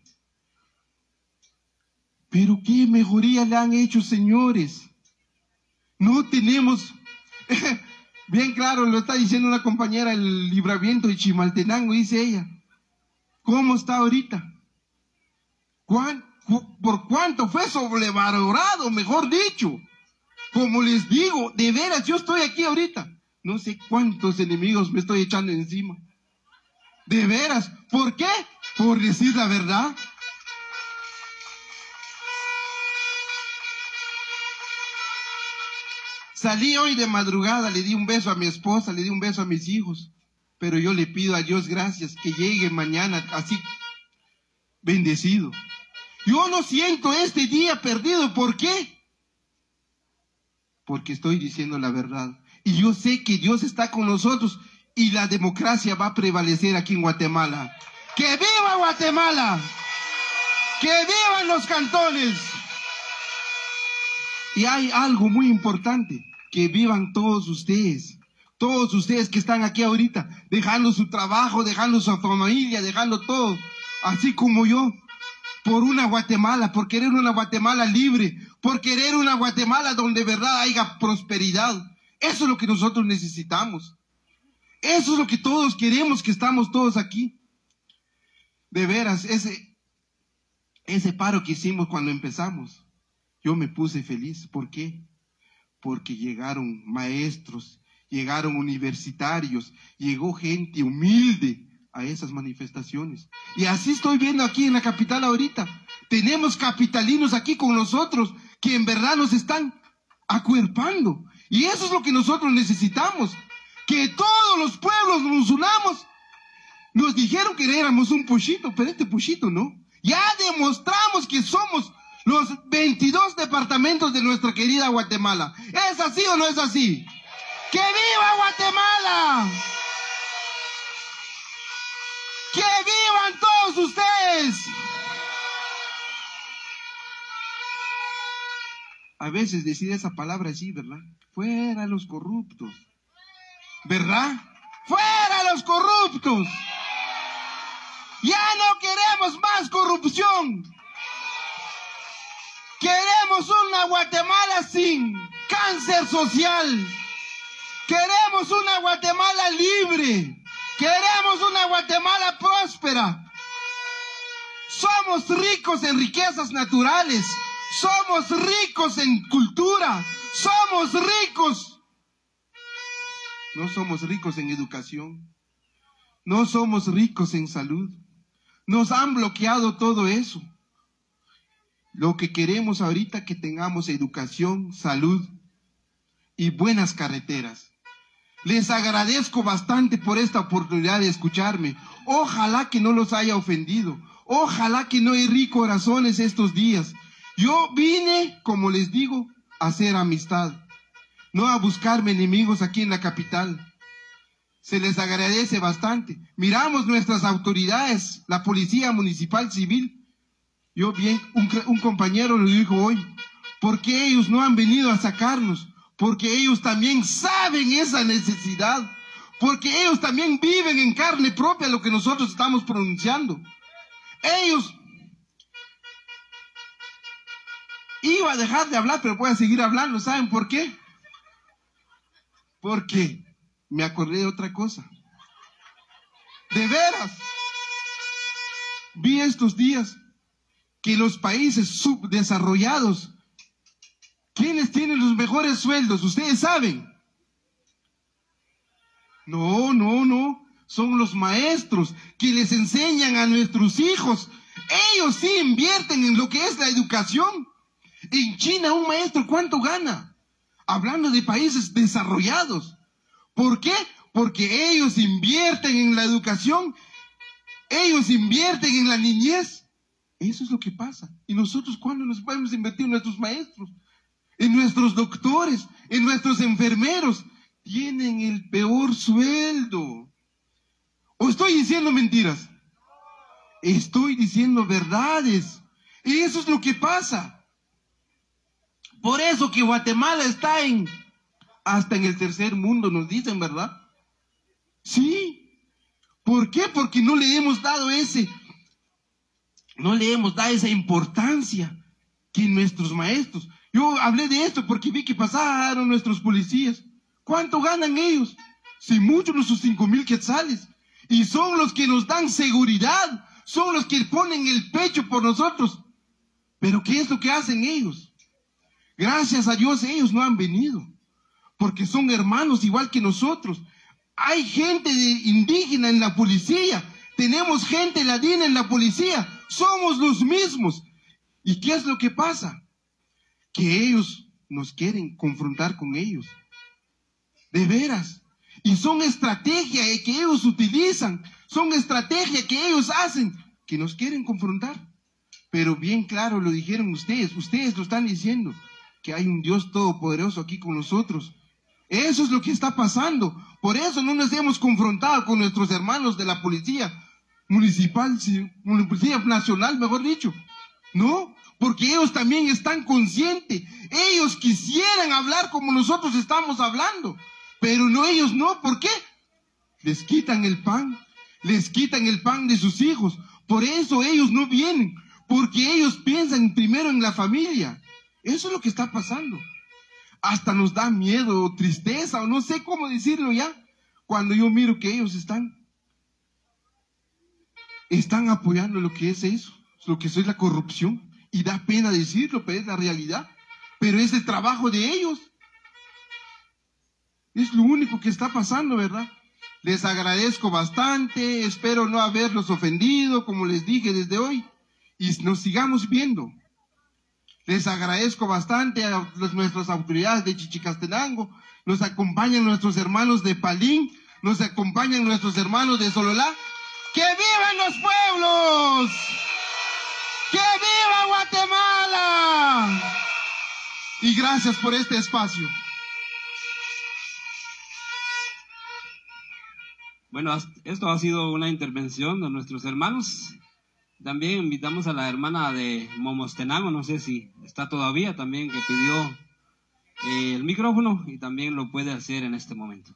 Pero qué mejoría le han hecho, señores. No tenemos, bien claro, lo está diciendo una compañera, el libramiento de Chimaltenango, dice ella. ¿Cómo está ahorita? ¿Por cuánto fue sobrevalorado, mejor dicho? Como les digo, de veras, yo estoy aquí ahorita. No sé cuántos enemigos me estoy echando encima. De veras. ¿Por qué? Por decir la verdad. Salí hoy de madrugada, le di un beso a mi esposa, le di un beso a mis hijos. Pero yo le pido a Dios gracias que llegue mañana así bendecido. Yo no siento este día perdido. ¿Por qué? Porque estoy diciendo la verdad. Y yo sé que Dios está con nosotros y la democracia va a prevalecer aquí en Guatemala. ¡Que viva Guatemala! ¡Que vivan los cantones! Y hay algo muy importante, que vivan todos ustedes. Todos ustedes que están aquí ahorita, dejando su trabajo, dejando su familia, dejando todo, así como yo, por una Guatemala, por querer una Guatemala libre, por querer una Guatemala donde de verdad haya prosperidad. Eso es lo que nosotros necesitamos. Eso es lo que todos queremos, que estamos todos aquí. De veras, ese, ese paro que hicimos cuando empezamos, yo me puse feliz. ¿Por qué? Porque llegaron maestros, llegaron universitarios, llegó gente humilde a esas manifestaciones. Y así estoy viendo aquí en la capital ahorita. Tenemos capitalinos aquí con nosotros que en verdad nos están acuerpando. Y eso es lo que nosotros necesitamos. Que todos los pueblos nos unamos. Nos dijeron que éramos un puchito, pero este puchito no. Ya demostramos que somos los 22 departamentos de nuestra querida Guatemala. ¿Es así o no es así? ¡Que viva Guatemala! ¡Que vivan todos ustedes! A veces decir esa palabra así, ¿verdad? Fuera los corruptos. ¿Verdad? ¡Fuera los corruptos! Ya no queremos más corrupción. Queremos una Guatemala sin cáncer social. Queremos una Guatemala libre. Queremos una Guatemala próspera. Somos ricos en riquezas naturales. Somos ricos en cultura. Somos ricos. No somos ricos en educación. No somos ricos en salud. Nos han bloqueado todo eso. Lo que queremos ahorita que tengamos educación, salud y buenas carreteras. Les agradezco bastante por esta oportunidad de escucharme. Ojalá que no los haya ofendido. Ojalá que no herí corazones estos días. Yo vine, como les digo, a hacer amistad, no a buscarme enemigos aquí en la capital. Se les agradece bastante. Miramos nuestras autoridades, la Policía Municipal Civil, yo bien, un, compañero lo dijo hoy, porque ellos no han venido a sacarnos, porque ellos también saben esa necesidad, porque ellos también viven en carne propia lo que nosotros estamos pronunciando. Ellos iba a dejar de hablar, pero voy a seguir hablando. ¿Saben por qué? Porque me acordé de otra cosa. De veras, vi estos días que los países subdesarrollados, ¿quiénes tienen los mejores sueldos? Ustedes saben. No, no, no. Son los maestros que les enseñan a nuestros hijos. Ellos sí invierten en lo que es la educación. En China un maestro, ¿cuánto gana? Hablando de países desarrollados. ¿Por qué? Porque ellos invierten en la educación. Ellos invierten en la niñez. Eso es lo que pasa. ¿Y nosotros cuándo nos podemos invertir en nuestros maestros? En nuestros doctores, en nuestros enfermeros. Tienen el peor sueldo. ¿O estoy diciendo mentiras? Estoy diciendo verdades. Y eso es lo que pasa. Por eso que Guatemala está en, hasta en el tercer mundo, nos dicen, ¿verdad? Sí. ¿Por qué? Porque no le hemos dado ese no le hemos dado esa importancia que nuestros maestros. Yo hablé de esto porque vi que pasaron nuestros policías. ¿Cuánto ganan ellos? Si mucho, nuestros cinco mil quetzales. Y son los que nos dan seguridad. Son los que ponen el pecho por nosotros. Pero ¿qué es lo que hacen ellos? Gracias a Dios ellos no han venido. Porque son hermanos igual que nosotros. Hay gente indígena en la policía. Tenemos gente ladina en la policía somos los mismos. ¿Y qué es lo que pasa? Que ellos nos quieren confrontar con ellos. De veras. Y son estrategias que ellos utilizan, son estrategias que ellos hacen, que nos quieren confrontar. Pero bien claro lo dijeron ustedes, ustedes lo están diciendo, que hay un Dios todopoderoso aquí con nosotros. Eso es lo que está pasando. Por eso no nos hemos confrontado con nuestros hermanos de la policía municipal, policía nacional, mejor dicho. No, porque ellos también están conscientes. Ellos quisieran hablar como nosotros estamos hablando, pero no ellos no. ¿Por qué? Les quitan el pan, les quitan el pan de sus hijos. Por eso ellos no vienen, porque ellos piensan primero en la familia. Eso es lo que está pasando. Hasta nos da miedo tristeza o no sé cómo decirlo ya, cuando yo miro que ellos están están apoyando lo que es eso, lo que es la corrupción. Y da pena decirlo, pero es la realidad. Pero es el trabajo de ellos. Es lo único que está pasando, ¿verdad? Les agradezco bastante, espero no haberlos ofendido, como les dije desde hoy, y nos sigamos viendo. Les agradezco bastante a nuestras autoridades de Chichicastenango, nos acompañan nuestros hermanos de Palín, nos acompañan nuestros hermanos de Sololá. ¡Que vivan los pueblos! ¡Que viva Guatemala! Y gracias por este espacio. Bueno, esto ha sido una intervención de nuestros hermanos. También invitamos a la hermana de Momostenango, no sé si está todavía, también que pidió eh, el micrófono y también lo puede hacer en este momento.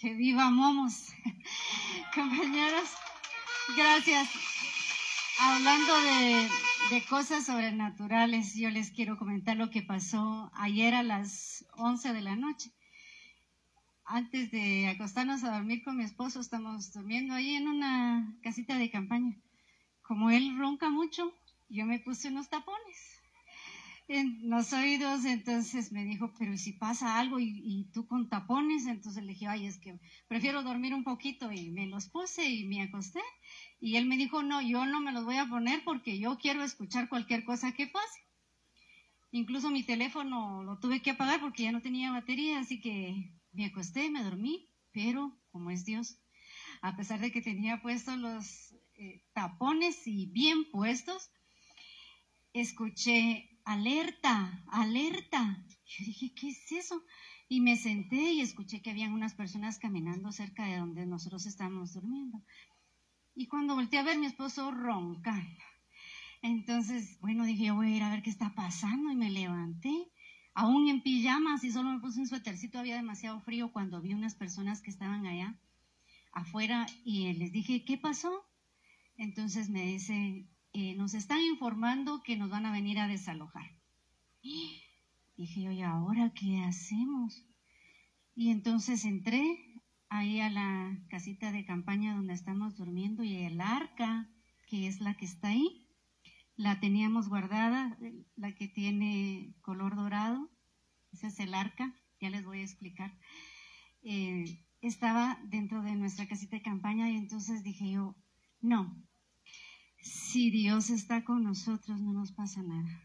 Que viva Momos. Compañeros, gracias. Hablando de, de, cosas sobrenaturales, yo les quiero comentar lo que pasó ayer a las 11 de la noche antes de acostarnos a dormir con mi esposo, estamos durmiendo ahí en una casita de campaña. Como él ronca mucho, yo me puse unos tapones en los oídos, entonces me dijo, pero si pasa algo y, tú con tapones? Entonces le dije, ay, es que prefiero dormir un poquito y me los puse y me acosté. Y él me dijo, no, yo no me los voy a poner porque yo quiero escuchar cualquier cosa que pase. Incluso mi teléfono lo tuve que apagar porque ya no tenía batería, así que me acosté, me dormí, pero como es Dios, a pesar de que tenía puestos los eh, tapones y bien puestos, escuché alerta, alerta. Yo dije, ¿qué es eso? Y me senté y escuché que habían unas personas caminando cerca de donde nosotros estábamos durmiendo. Y cuando volteé a ver, mi esposo roncando. Entonces, bueno, dije, yo voy a ir a ver qué está pasando y me levanté aún en pijamas y solo me puse un suétercito, había demasiado frío cuando vi unas personas que estaban allá afuera y les dije, ¿qué pasó? Entonces me dice, nos están informando que nos van a venir a desalojar. Dije yo, ¿y ahora qué hacemos? Y entonces entré ahí a la casita de campaña donde estamos durmiendo y el arca, que es la que está ahí, la teníamos guardada, la que tiene color dorado, ese es el arca, ya les voy a explicar. Eh, estaba dentro de nuestra casita de campaña y entonces dije yo, no, si Dios está con nosotros no nos pasa nada.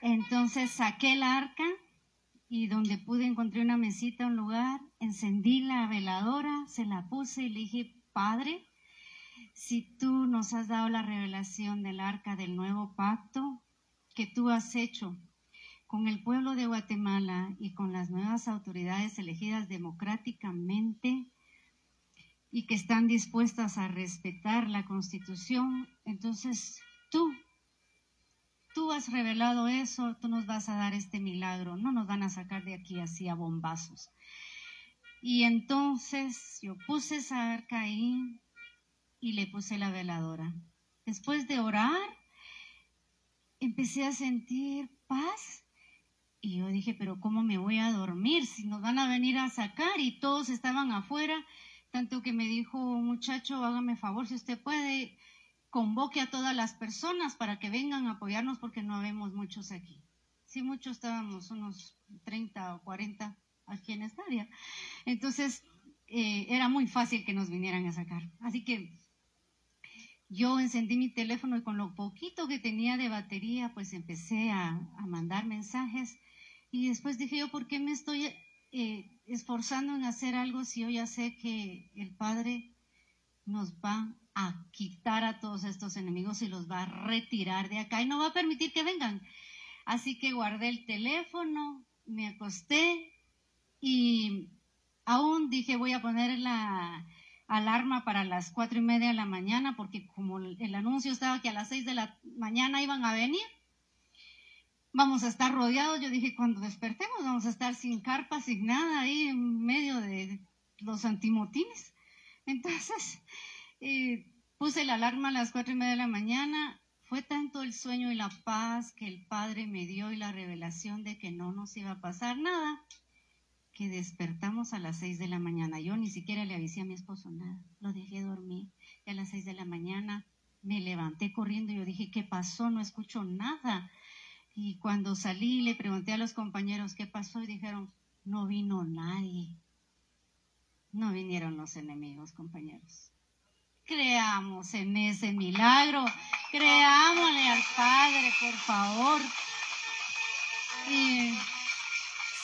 Entonces saqué el arca y donde pude encontré una mesita, un lugar, encendí la veladora, se la puse y le dije, Padre, si tú nos has dado la revelación del arca del nuevo pacto que tú has hecho con el pueblo de Guatemala y con las nuevas autoridades elegidas democráticamente y que están dispuestas a respetar la constitución, entonces tú, tú has revelado eso, tú nos vas a dar este milagro, no nos van a sacar de aquí así a bombazos. Y entonces yo puse esa arca y le puse la veladora. Después de orar, empecé a sentir paz y yo dije, pero ¿cómo me voy a dormir si nos van a venir a sacar? Y todos estaban afuera, tanto que me dijo, muchacho, hágame favor, si usted puede, convoque a todas las personas para que vengan a apoyarnos porque no habemos muchos aquí. Sí, muchos estábamos, unos 30 o 40 aquí en esta área. Entonces, eh, era muy fácil que nos vinieran a sacar. Así que yo encendí mi teléfono y con lo poquito que tenía de batería, pues empecé a, mandar mensajes. Y después dije yo, ¿por qué me estoy eh, esforzando en hacer algo si yo ya sé que el Padre nos va a quitar a todos estos enemigos y los va a retirar de acá y no va a permitir que vengan. Así que guardé el teléfono, me acosté y aún dije voy a poner la alarma para las cuatro y media de la mañana porque como el anuncio estaba que a las seis de la mañana iban a venir, vamos a estar rodeados. Yo dije, cuando despertemos vamos a estar sin carpa, sin nada, ahí en medio de los antimotines. Entonces, eh, puse la alarma a las cuatro y media de la mañana. Fue tanto el sueño y la paz que el Padre me dio y la revelación de que no nos iba a pasar nada, que despertamos a las seis de la mañana. Yo ni siquiera le avisé a mi esposo nada. Lo dejé dormir. Y a las seis de la mañana me levanté corriendo y yo dije, ¿qué pasó? No escucho nada. Y cuando salí le pregunté a los compañeros qué pasó y dijeron, no vino nadie. No vinieron los enemigos, compañeros. Creamos en ese milagro. Creámosle al Padre, por favor. Y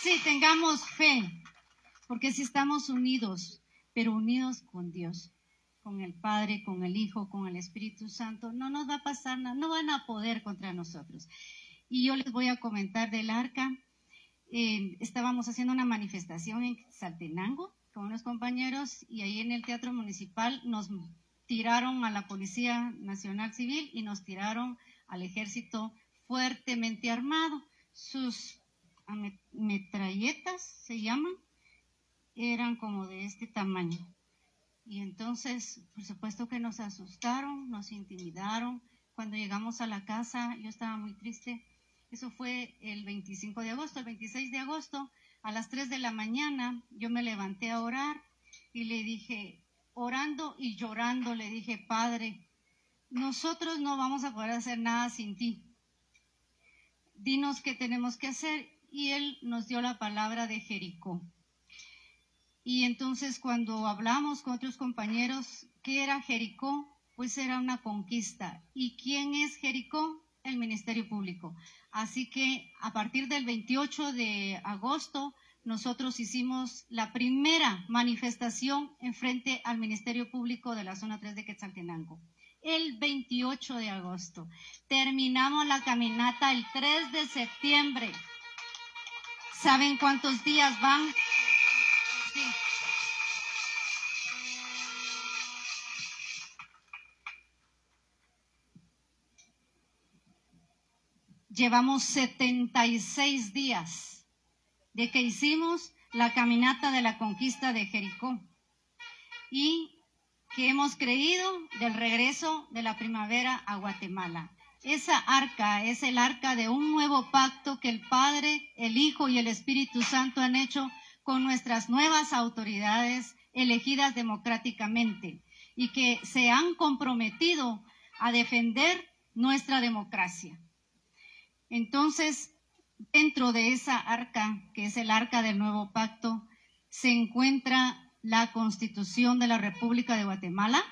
sí, tengamos fe, porque si estamos unidos, pero unidos con Dios, con el Padre, con el Hijo, con el Espíritu Santo, no nos va a pasar nada, no van a poder contra nosotros. Y yo les voy a comentar del arca. Eh, estábamos haciendo una manifestación en Saltenango con unos compañeros y ahí en el Teatro Municipal nos tiraron a la Policía Nacional Civil y nos tiraron al ejército fuertemente armado. Sus metralletas se llaman, eran como de este tamaño. Y entonces, por supuesto que nos asustaron, nos intimidaron. Cuando llegamos a la casa, yo estaba muy triste eso fue el 25 de agosto. El 26 de agosto, a las 3 de la mañana, yo me levanté a orar y le dije, orando y llorando, le dije, Padre, nosotros no vamos a poder hacer nada sin ti. Dinos qué tenemos que hacer. Y él nos dio la palabra de Jericó. Y entonces cuando hablamos con otros compañeros, ¿qué era Jericó? Pues era una conquista. ¿Y quién es Jericó? El Ministerio Público. Así que a partir del 28 de agosto nosotros hicimos la primera manifestación en frente al Ministerio Público de la zona 3 de Quetzaltenango. El 28 de agosto. Terminamos la caminata el 3 de septiembre. ¿Saben cuántos días van? Sí. Llevamos 76 días de que hicimos la caminata de la conquista de Jericó y que hemos creído del regreso de la primavera a Guatemala. Esa arca es el arca de un nuevo pacto que el Padre, el Hijo y el Espíritu Santo han hecho con nuestras nuevas autoridades elegidas democráticamente y que se han comprometido a defender nuestra democracia. Entonces, dentro de esa arca, que es el arca del nuevo pacto, se encuentra la constitución de la República de Guatemala,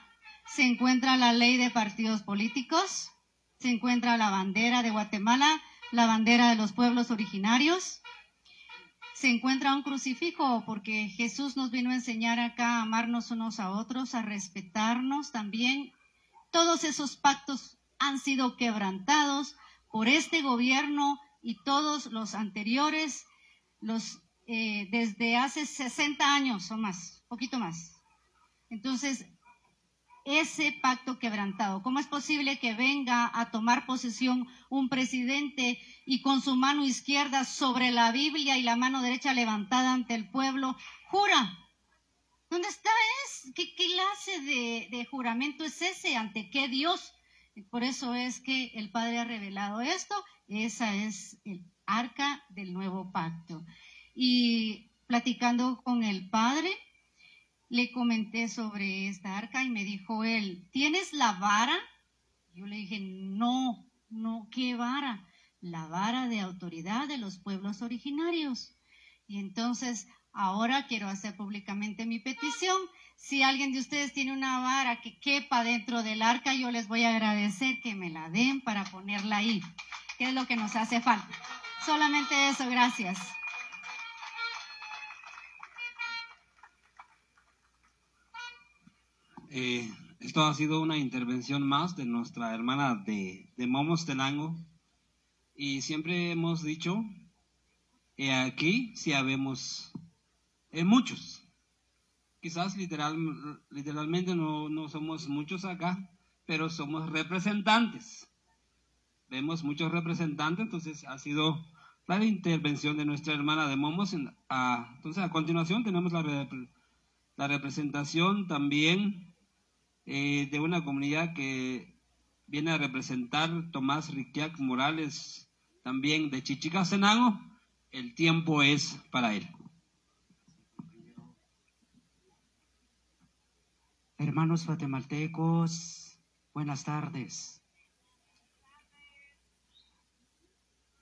se encuentra la ley de partidos políticos, se encuentra la bandera de Guatemala, la bandera de los pueblos originarios, se encuentra un crucifijo porque Jesús nos vino a enseñar acá a amarnos unos a otros, a respetarnos también. Todos esos pactos han sido quebrantados por este gobierno y todos los anteriores, los, eh, desde hace 60 años o más, poquito más. Entonces, ese pacto quebrantado, ¿cómo es posible que venga a tomar posesión un presidente y con su mano izquierda sobre la Biblia y la mano derecha levantada ante el pueblo, jura? ¿Dónde está? Es? ¿Qué clase de, de juramento es ese? ¿Ante qué Dios? Por eso es que el Padre ha revelado esto. Esa es el arca del nuevo pacto. Y platicando con el Padre, le comenté sobre esta arca y me dijo él, ¿tienes la vara? Yo le dije, no, no, ¿qué vara? La vara de autoridad de los pueblos originarios. Y entonces ahora quiero hacer públicamente mi petición si alguien de ustedes tiene una vara que quepa dentro del arca, yo les voy a agradecer que me la den para ponerla ahí, que es lo que nos hace falta. Solamente eso, gracias. eh, esto ha sido una intervención más de nuestra hermana de, de Momos Tenango. Y siempre hemos dicho, aquí sí habemos eh, muchos. Quizás literal, literalmente no, no somos muchos acá, pero somos representantes. Vemos muchos representantes, entonces ha sido la intervención de nuestra hermana de Momos. entonces, a continuación tenemos la, la representación también eh, de una comunidad que viene a representar Tomás Riquiac Morales, también de Chichicastenango. El tiempo es para él. Hermanos guatemaltecos, buenas tardes.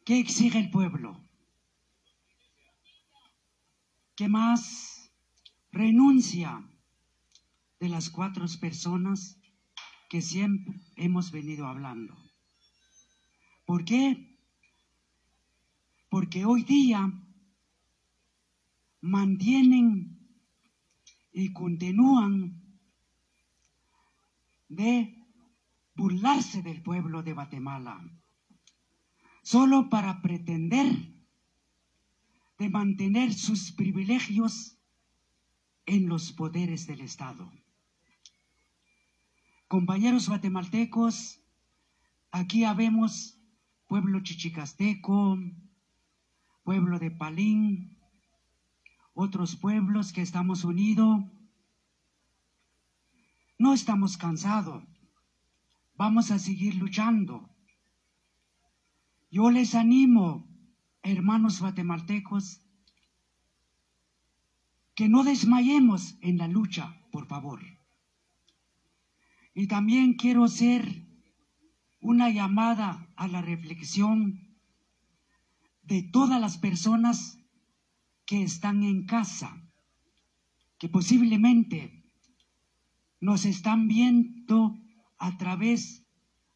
¿Qué exige el pueblo? ¿Qué más renuncia de las cuatro personas que siempre hemos venido hablando? ¿Por qué? Porque hoy día mantienen y continúan de burlarse del pueblo de Guatemala solo para pretender de mantener sus privilegios en los poderes del Estado. Compañeros guatemaltecos, aquí habemos pueblo chichicasteco, pueblo de Palín, otros pueblos que estamos unidos. No estamos cansados, vamos a seguir luchando yo les animo, hermanos guatemaltecos, que no desmayemos en la lucha, por favor. Y también quiero hacer una llamada a la reflexión de todas las personas que están en casa, que posiblemente nos están viendo a través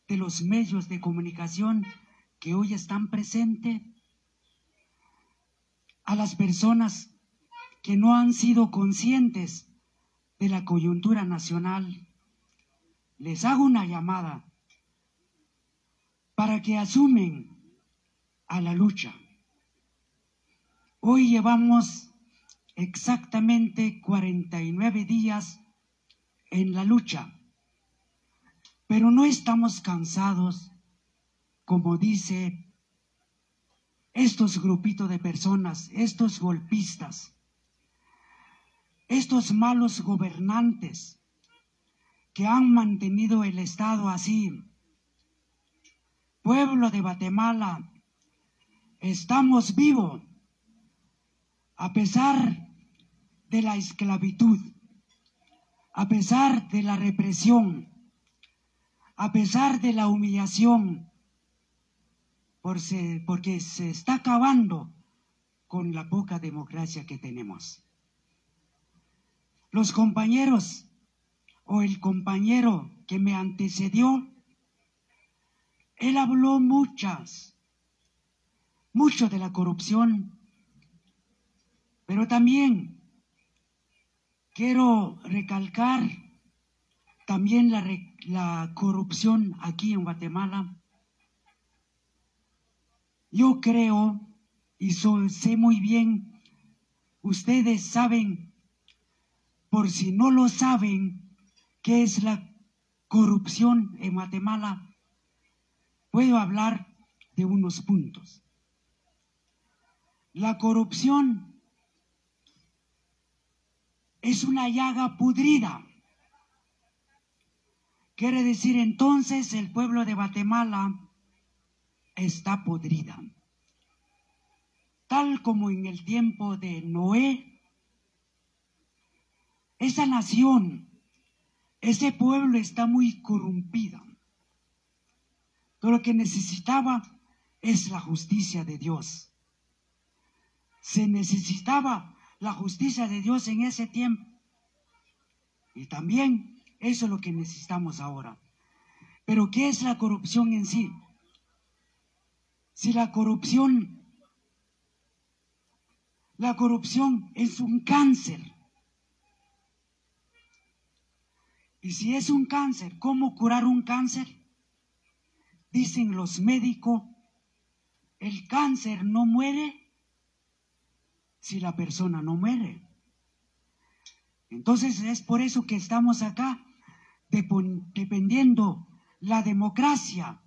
de los medios de comunicación que hoy están presentes, a las personas que no han sido conscientes de la coyuntura nacional, les hago una llamada para que asumen a la lucha. Hoy llevamos exactamente 49 días en la lucha, pero no estamos cansados como dice estos grupitos de personas, estos golpistas, estos malos gobernantes que han mantenido el Estado así. Pueblo de Guatemala, estamos vivos a pesar de la esclavitud, a pesar de la represión, a pesar de la humillación, porque se está acabando con la poca democracia que tenemos. Los compañeros o el compañero que me antecedió, él habló muchas, mucho de la corrupción, pero también quiero recalcar también la, la corrupción aquí en Guatemala yo creo y sé muy bien, ustedes saben, por si no lo saben, qué es la corrupción en Guatemala, puedo hablar de unos puntos. La corrupción es una llaga pudrida. Quiere decir entonces el pueblo de Guatemala está podrida. Tal como en el tiempo de Noé, esa nación, ese pueblo está muy corrompida. Todo lo que necesitaba es la justicia de Dios. Se necesitaba la justicia de Dios en ese tiempo. Y también eso es lo que necesitamos ahora. Pero ¿qué es la corrupción en sí? Si la corrupción, la corrupción es un cáncer. Y si es un cáncer, ¿cómo curar un cáncer? Dicen los médicos, el cáncer no muere si la persona no muere. Entonces es por eso que estamos acá dependiendo la democracia.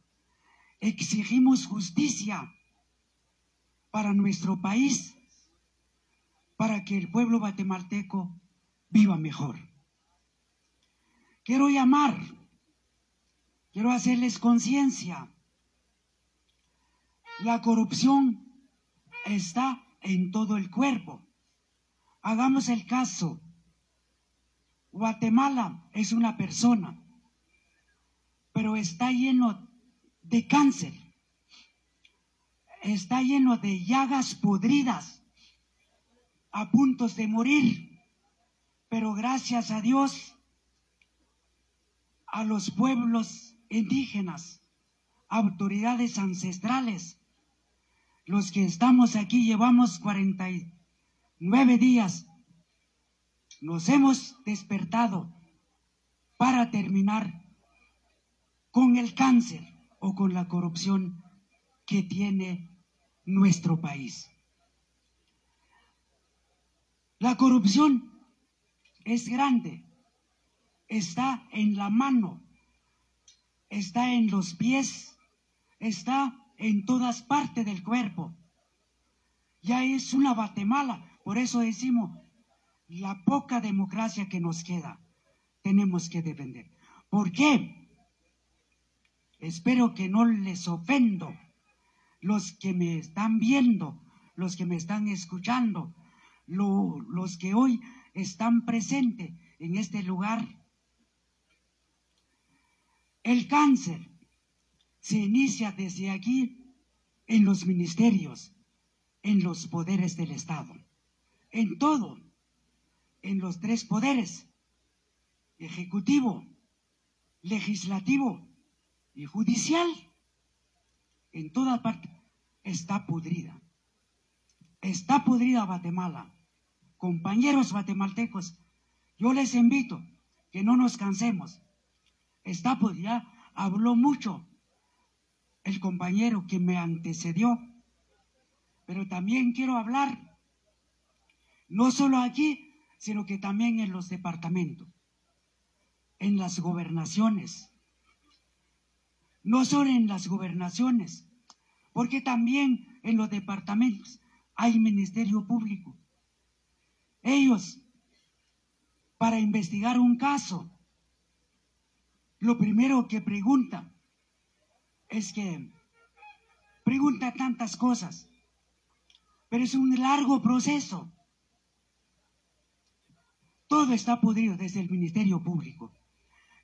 Exigimos justicia para nuestro país, para que el pueblo guatemalteco viva mejor. Quiero llamar, quiero hacerles conciencia. La corrupción está en todo el cuerpo. Hagamos el caso. Guatemala es una persona, pero está lleno de cáncer, está lleno de llagas podridas, a puntos de morir, pero gracias a Dios a los pueblos indígenas, autoridades ancestrales. Los que estamos aquí llevamos 49 días. Nos hemos despertado para terminar con el cáncer o con la corrupción que tiene nuestro país. La corrupción es grande está en la mano, está en los pies, está en todas partes del cuerpo. Ya es una Guatemala, por eso decimos, la poca democracia que nos queda, tenemos que defender. ¿Por qué? Espero que no les ofendo los que me están viendo, los que me están escuchando, los que hoy están presentes en este lugar el cáncer se inicia desde aquí en los ministerios, en los poderes del Estado, en todo, en los tres poderes, ejecutivo, legislativo y judicial, en toda parte, está podrida. Está podrida Guatemala. Compañeros guatemaltecos, yo les invito que no nos cansemos está ya habló mucho el compañero que me antecedió, pero también quiero hablar, no solo aquí, sino que también en los departamentos, en las gobernaciones, no solo en las gobernaciones, porque también en los departamentos hay ministerio público. Ellos, para investigar un caso, lo primero que pregunta es que pregunta tantas cosas, pero es un largo proceso. Todo está podrido desde el Ministerio Público,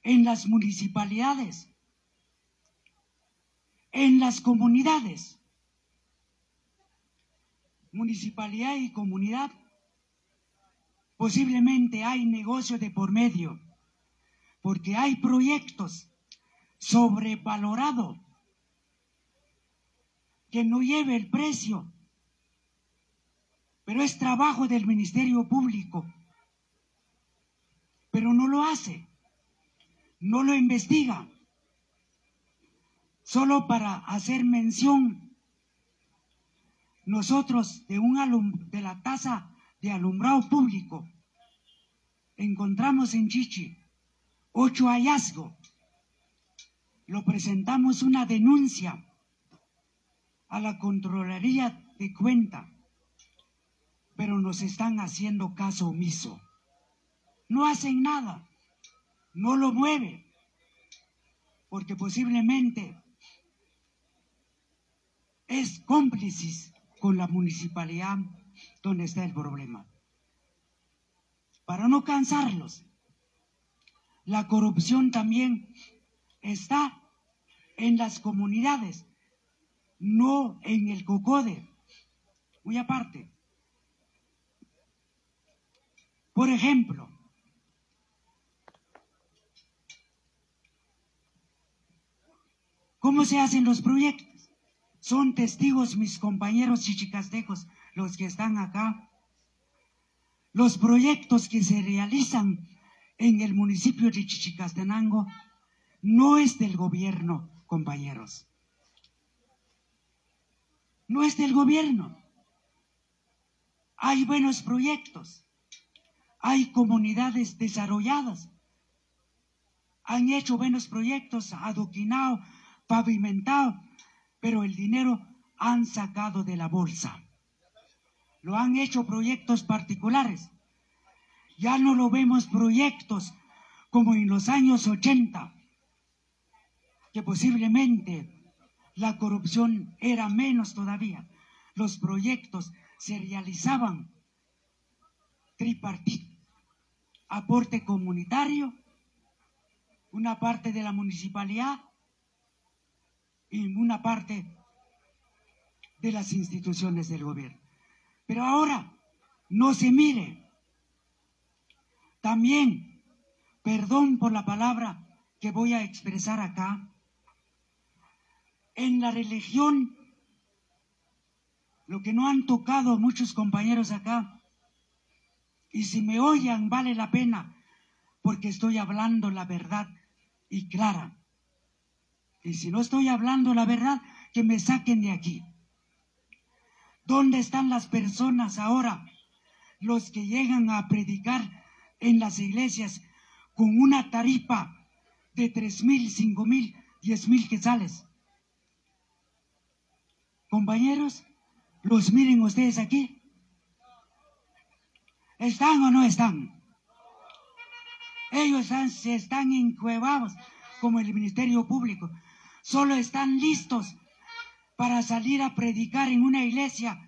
en las municipalidades, en las comunidades, municipalidad y comunidad. Posiblemente hay negocio de por medio porque hay proyectos sobrevalorados que no lleve el precio, pero es trabajo del Ministerio Público, pero no lo hace, no lo investiga, solo para hacer mención. Nosotros de, un de la tasa de alumbrado público encontramos en Chichi Ocho hallazgos. Lo presentamos una denuncia a la Contraloría de Cuenta, pero nos están haciendo caso omiso. No hacen nada, no lo mueven, porque posiblemente es cómplices con la municipalidad donde está el problema. Para no cansarlos, la corrupción también está en las comunidades, no en el COCODE. Muy aparte. Por ejemplo, ¿cómo se hacen los proyectos? Son testigos mis compañeros chichicastecos, los que están acá. Los proyectos que se realizan en el municipio de Chichicastenango no es del gobierno, compañeros. No es del gobierno. Hay buenos proyectos. Hay comunidades desarrolladas. Han hecho buenos proyectos, adoquinado, pavimentado, pero el dinero han sacado de la bolsa. Lo han hecho proyectos particulares. Ya no lo vemos proyectos como en los años 80, que posiblemente la corrupción era menos todavía. Los proyectos se realizaban tripartito, aporte comunitario, una parte de la municipalidad y una parte de las instituciones del gobierno. Pero ahora no se mire. También, perdón por la palabra que voy a expresar acá, en la religión, lo que no han tocado muchos compañeros acá, y si me oyan vale la pena, porque estoy hablando la verdad y clara. Y si no estoy hablando la verdad, que me saquen de aquí. ¿Dónde están las personas ahora? Los que llegan a predicar en las iglesias con una tarifa de tres mil, cinco mil, diez mil quetzales. Compañeros, ¿los miren ustedes aquí? ¿Están o no están? Ellos están, se están encuevados como el Ministerio Público. Solo están listos para salir a predicar en una iglesia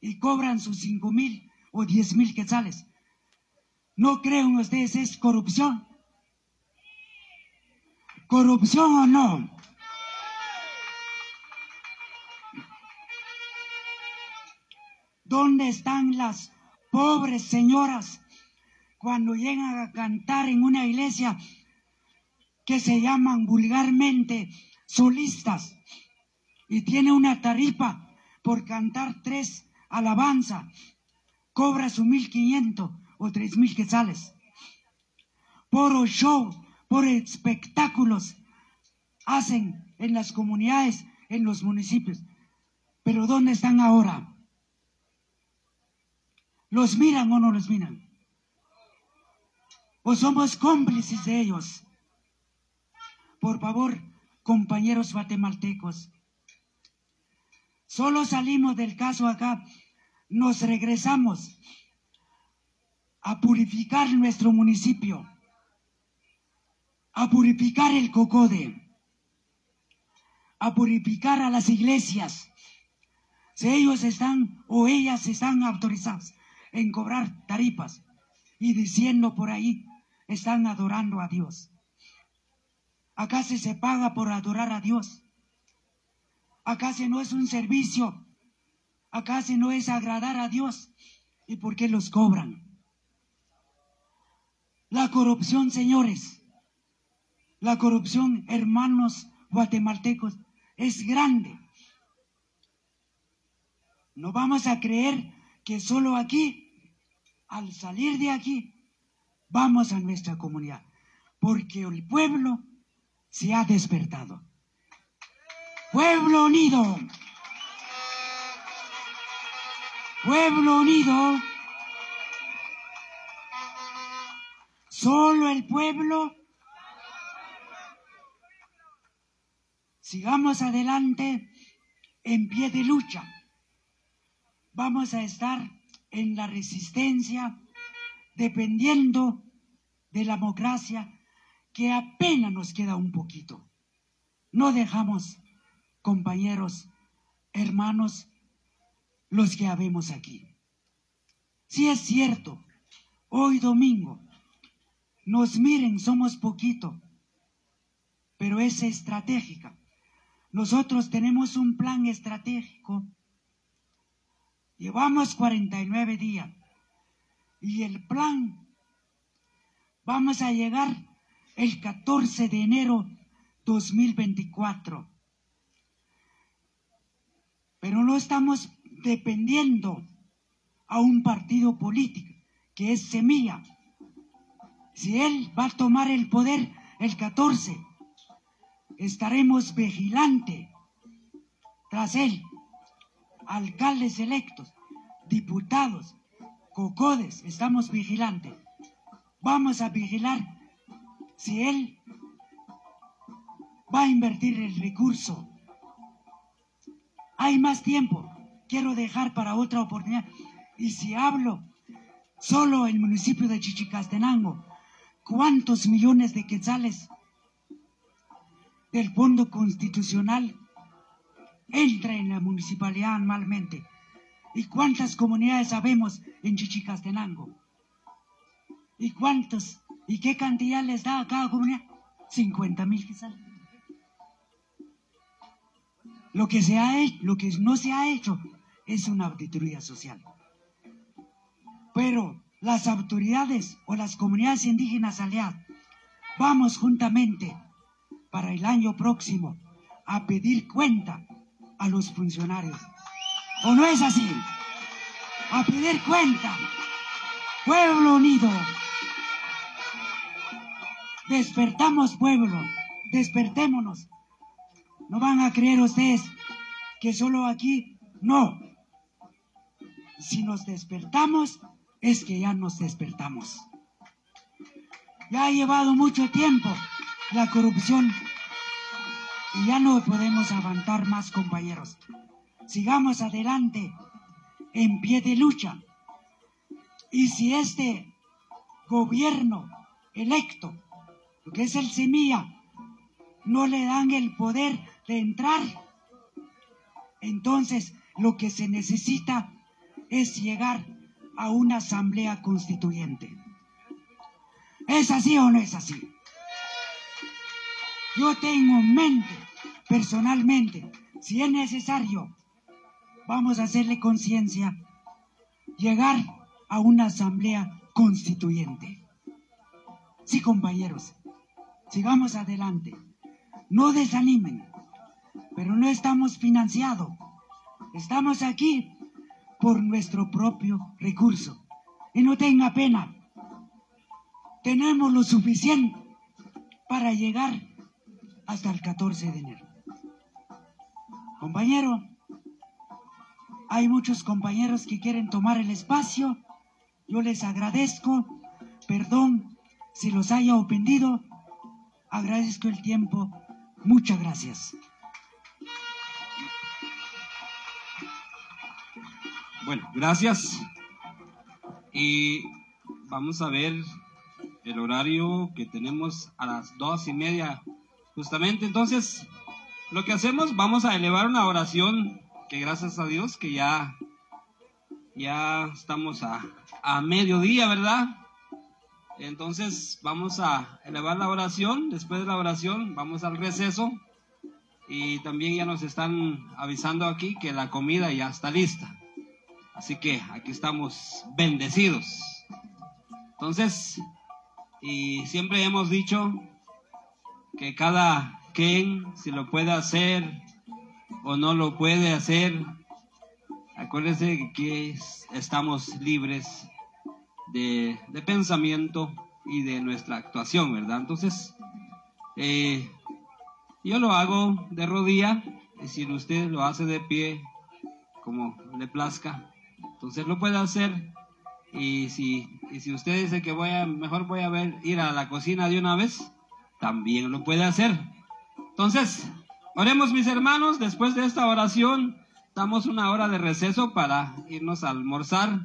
y cobran sus cinco mil o diez mil quetzales. ¿No creen ustedes es corrupción? ¿Corrupción o no? ¿Dónde están las pobres señoras cuando llegan a cantar en una iglesia que se llaman vulgarmente solistas? y tiene una tarifa por cantar tres alabanza, cobra su mil quinientos o tres mil quetzales. Por show, por espectáculos, hacen en las comunidades, en los municipios. Pero ¿dónde están ahora? ¿Los miran o no los miran? ¿O somos cómplices de ellos? Por favor, compañeros guatemaltecos, Solo salimos del caso acá, nos regresamos a purificar nuestro municipio, a purificar el cocode, a purificar a las iglesias. Si ellos están o ellas están autorizados en cobrar tarifas y diciendo por ahí, están adorando a Dios. Acá se, se paga por adorar a Dios. Acá si no es un servicio, acá si no es agradar a Dios. ¿Y por qué los cobran? La corrupción, señores, la corrupción, hermanos guatemaltecos, es grande. No vamos a creer que solo aquí, al salir de aquí, vamos a nuestra comunidad, porque el pueblo se ha despertado. Pueblo unido. Pueblo unido. Solo el pueblo. Sigamos adelante en pie de lucha. Vamos a estar en la resistencia dependiendo de la democracia que apenas nos queda un poquito. No dejamos compañeros, hermanos, los que habemos aquí. Si es cierto, hoy domingo, nos miren, somos poquito, pero es estratégica. Nosotros tenemos un plan estratégico. Llevamos 49 días. Y el plan vamos a llegar el 14 de enero 2024 pero no estamos dependiendo a un partido político que es semilla. si él va a tomar el poder el 14, estaremos vigilante tras él, alcaldes electos, diputados, cocodes, estamos vigilantes. Vamos a vigilar si él va a invertir el recurso. Hay más tiempo, quiero dejar para otra oportunidad. Y si hablo solo el municipio de Chichicastenango, ¿cuántos millones de quetzales del Fondo Constitucional entra en la municipalidad anualmente? ¿Y cuántas comunidades sabemos en Chichicastenango? ¿Y cuántos? ¿Y qué cantidad les da a cada comunidad? 50 mil quetzales. Lo que, se ha lo que no se ha hecho es una auditoría social. Pero las autoridades o las comunidades indígenas aliadas vamos juntamente para el año próximo a pedir cuenta a los funcionarios. ¿O no es así? A pedir cuenta. Pueblo unido. Despertamos pueblo. Despertémonos. No van a creer ustedes que solo aquí, no. Si nos despertamos, es que ya nos despertamos. Ya ha llevado mucho tiempo la corrupción y ya no podemos aguantar más, compañeros. Sigamos adelante en pie de lucha. Y si este gobierno electo, que es el semilla, no le dan el poder de entrar, entonces lo que se necesita es llegar a una asamblea constituyente. ¿Es así o no es así? Yo tengo en mente, personalmente, si es necesario, vamos a hacerle conciencia, llegar a una asamblea constituyente. Sí, compañeros, sigamos adelante. No desanimen pero no estamos financiados. Estamos aquí por nuestro propio recurso. Y no tenga pena. Tenemos lo suficiente para llegar hasta el 14 de enero. Compañero, hay muchos compañeros que quieren tomar el espacio. Yo les agradezco. Perdón si los haya ofendido. Agradezco el tiempo. Muchas gracias. Bueno, gracias. Y vamos a ver el horario que tenemos a las dos y media, justamente. Entonces, lo que hacemos, vamos a elevar una oración que gracias a Dios que ya, ya estamos a, a mediodía, ¿verdad? Entonces, vamos a elevar la oración. Después de la oración, vamos al receso. Y también ya nos están avisando aquí que la comida ya está lista. Así que aquí estamos bendecidos. Entonces, y siempre hemos dicho que cada quien, si lo puede hacer o no lo puede hacer, acuérdense que estamos libres de, pensamiento y de nuestra actuación, ¿verdad? Entonces, eh, yo lo hago de rodilla, y si usted lo hace de pie, como le plazca, entonces lo puede hacer. Y si, si usted dice que voy a, mejor voy a ver, ir a la cocina de una vez, también lo puede hacer. Entonces, oremos mis hermanos, después de esta oración, damos una hora de receso para irnos a almorzar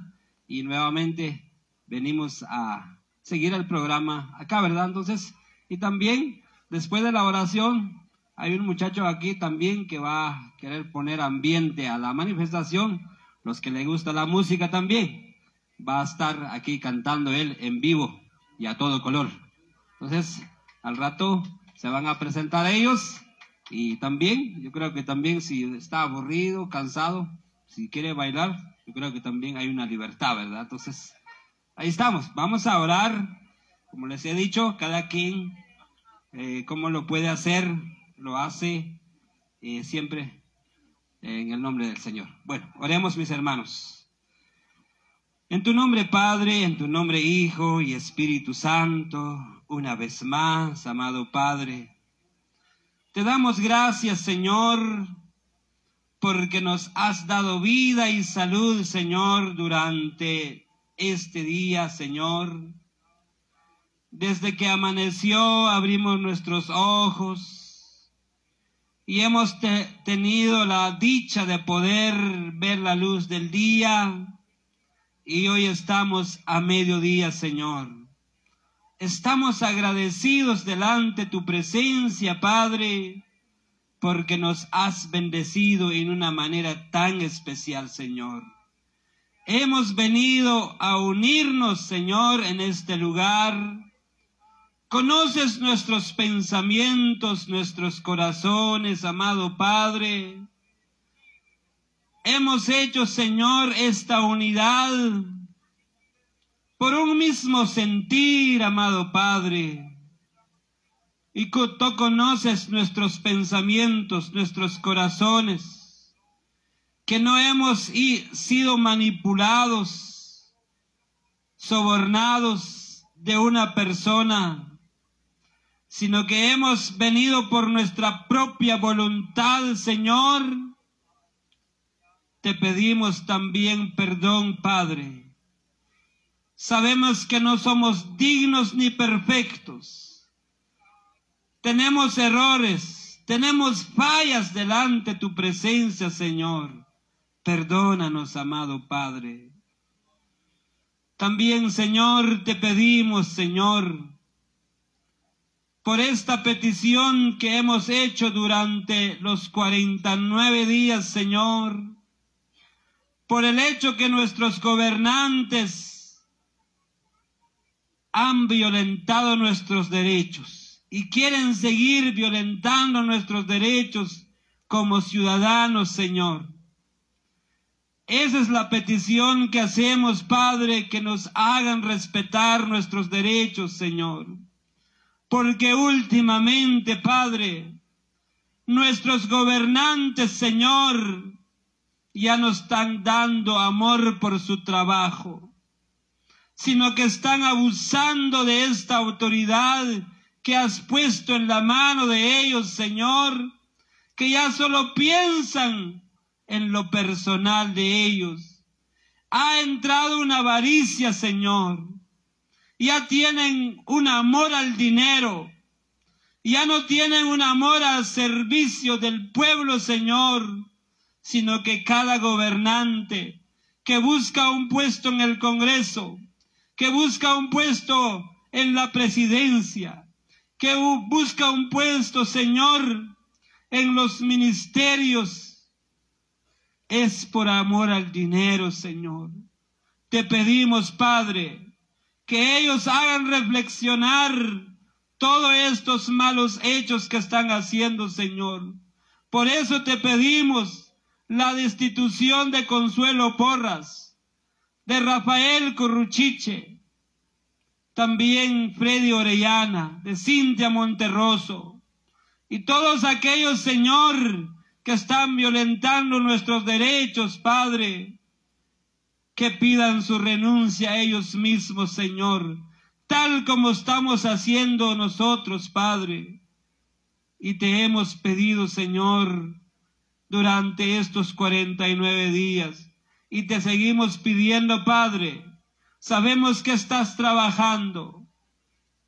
y nuevamente venimos a seguir el programa acá, ¿verdad? Entonces, y también después de la oración, hay un muchacho aquí también que va a querer poner ambiente a la manifestación los que le gusta la música también, va a estar aquí cantando él en vivo y a todo color. Entonces, al rato se van a presentar ellos y también, yo creo que también si está aburrido, cansado, si quiere bailar, yo creo que también hay una libertad, ¿verdad? Entonces, ahí estamos, vamos a orar, como les he dicho, cada quien, eh, como lo puede hacer, lo hace eh, siempre en el nombre del Señor. Bueno, oremos mis hermanos. En tu nombre, Padre, en tu nombre, Hijo y Espíritu Santo, una vez más, amado Padre, te damos gracias, Señor, porque nos has dado vida y salud, Señor, durante este día, Señor. Desde que amaneció, abrimos nuestros ojos y hemos tenido la dicha de poder ver la luz del día y hoy estamos a mediodía, Señor. Estamos agradecidos delante de tu presencia, Padre, porque nos has bendecido en una manera tan especial, Señor. Hemos venido a unirnos, Señor, en este lugar. Conoces nuestros pensamientos, nuestros corazones, amado Padre. Hemos hecho, Señor, esta unidad por un mismo sentir, amado Padre. Y tú conoces nuestros pensamientos, nuestros corazones, que no hemos sido manipulados, sobornados de una persona, sino que hemos venido por nuestra propia voluntad, Señor, te pedimos también perdón, Padre. Sabemos que no somos dignos ni perfectos. Tenemos errores, tenemos fallas delante de tu presencia, Señor. Perdónanos, amado Padre. También, Señor, te pedimos, Señor, por esta petición que hemos hecho durante los 49 días, Señor, por el hecho que nuestros gobernantes han violentado nuestros derechos y quieren seguir violentando nuestros derechos como ciudadanos, Señor. Esa es la petición que hacemos, Padre, que nos hagan respetar nuestros derechos, Señor. Porque últimamente, Padre, nuestros gobernantes, Señor, ya no están dando amor por su trabajo, sino que están abusando de esta autoridad que has puesto en la mano de ellos, Señor, que ya solo piensan en lo personal de ellos. Ha entrado una avaricia, Señor. Ya tienen un amor al dinero. Ya no tienen un amor al servicio del pueblo, Señor sino que cada gobernante que busca un puesto en el Congreso, que busca un puesto en la presidencia, que busca un puesto, Señor, en los ministerios, es por amor al dinero, Señor. Te pedimos, Padre, que ellos hagan reflexionar todos estos malos hechos que están haciendo, Señor. Por eso te pedimos la destitución de Consuelo Porras, de Rafael Corruchiche, también Freddy Orellana, de Cintia Monterroso, y todos aquellos, Señor, que están violentando nuestros derechos, Padre, que pidan su renuncia a ellos mismos, Señor, tal como estamos haciendo nosotros, Padre. Y te hemos pedido, Señor, durante estos 49 días. Y te seguimos pidiendo, Padre, sabemos que estás trabajando.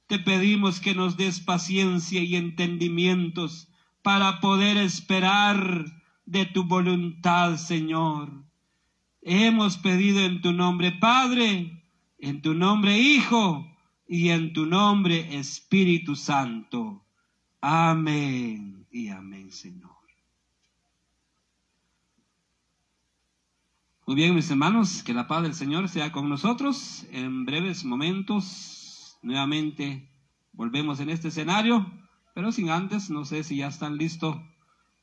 Te pedimos que nos des paciencia y entendimientos para poder esperar de tu voluntad, Señor. Hemos pedido en tu nombre, Padre, en tu nombre, Hijo, y en tu nombre, Espíritu Santo. Amén y amén, Señor. Muy bien, mis hermanos, que la paz del Señor sea con nosotros. En breves momentos, nuevamente volvemos en este escenario, pero sin antes, no sé si ya están listos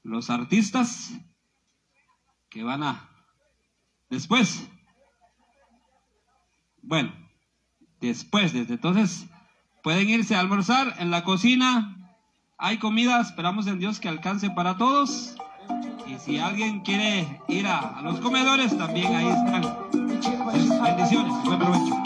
los artistas que van a... Después. Bueno, después, desde entonces, pueden irse a almorzar en la cocina. Hay comida, esperamos en Dios que alcance para todos. Si alguien quiere ir a, los comedores, también ahí están. Bendiciones, buen provecho.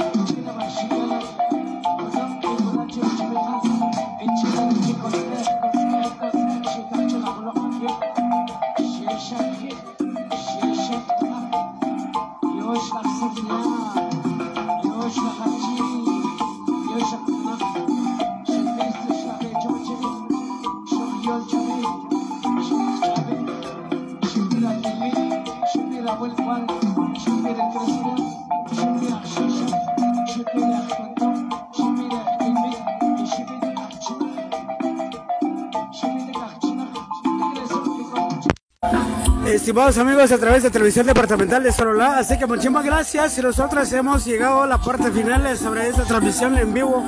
Estimados amigos, a través de Televisión Departamental de Sololá, así que muchísimas gracias y nosotros hemos llegado a la parte final sobre esta transmisión en vivo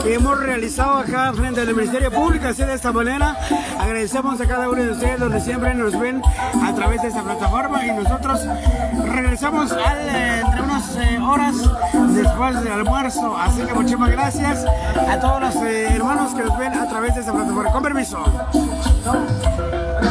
que hemos realizado acá frente al Ministerio Público, así de esta manera. Agradecemos a cada uno de ustedes donde siempre nos ven a través de esta plataforma y nosotros regresamos al, eh, entre unas eh, horas después del almuerzo, así que muchísimas gracias a todos los eh, hermanos que nos ven a través de esta plataforma. Con permiso.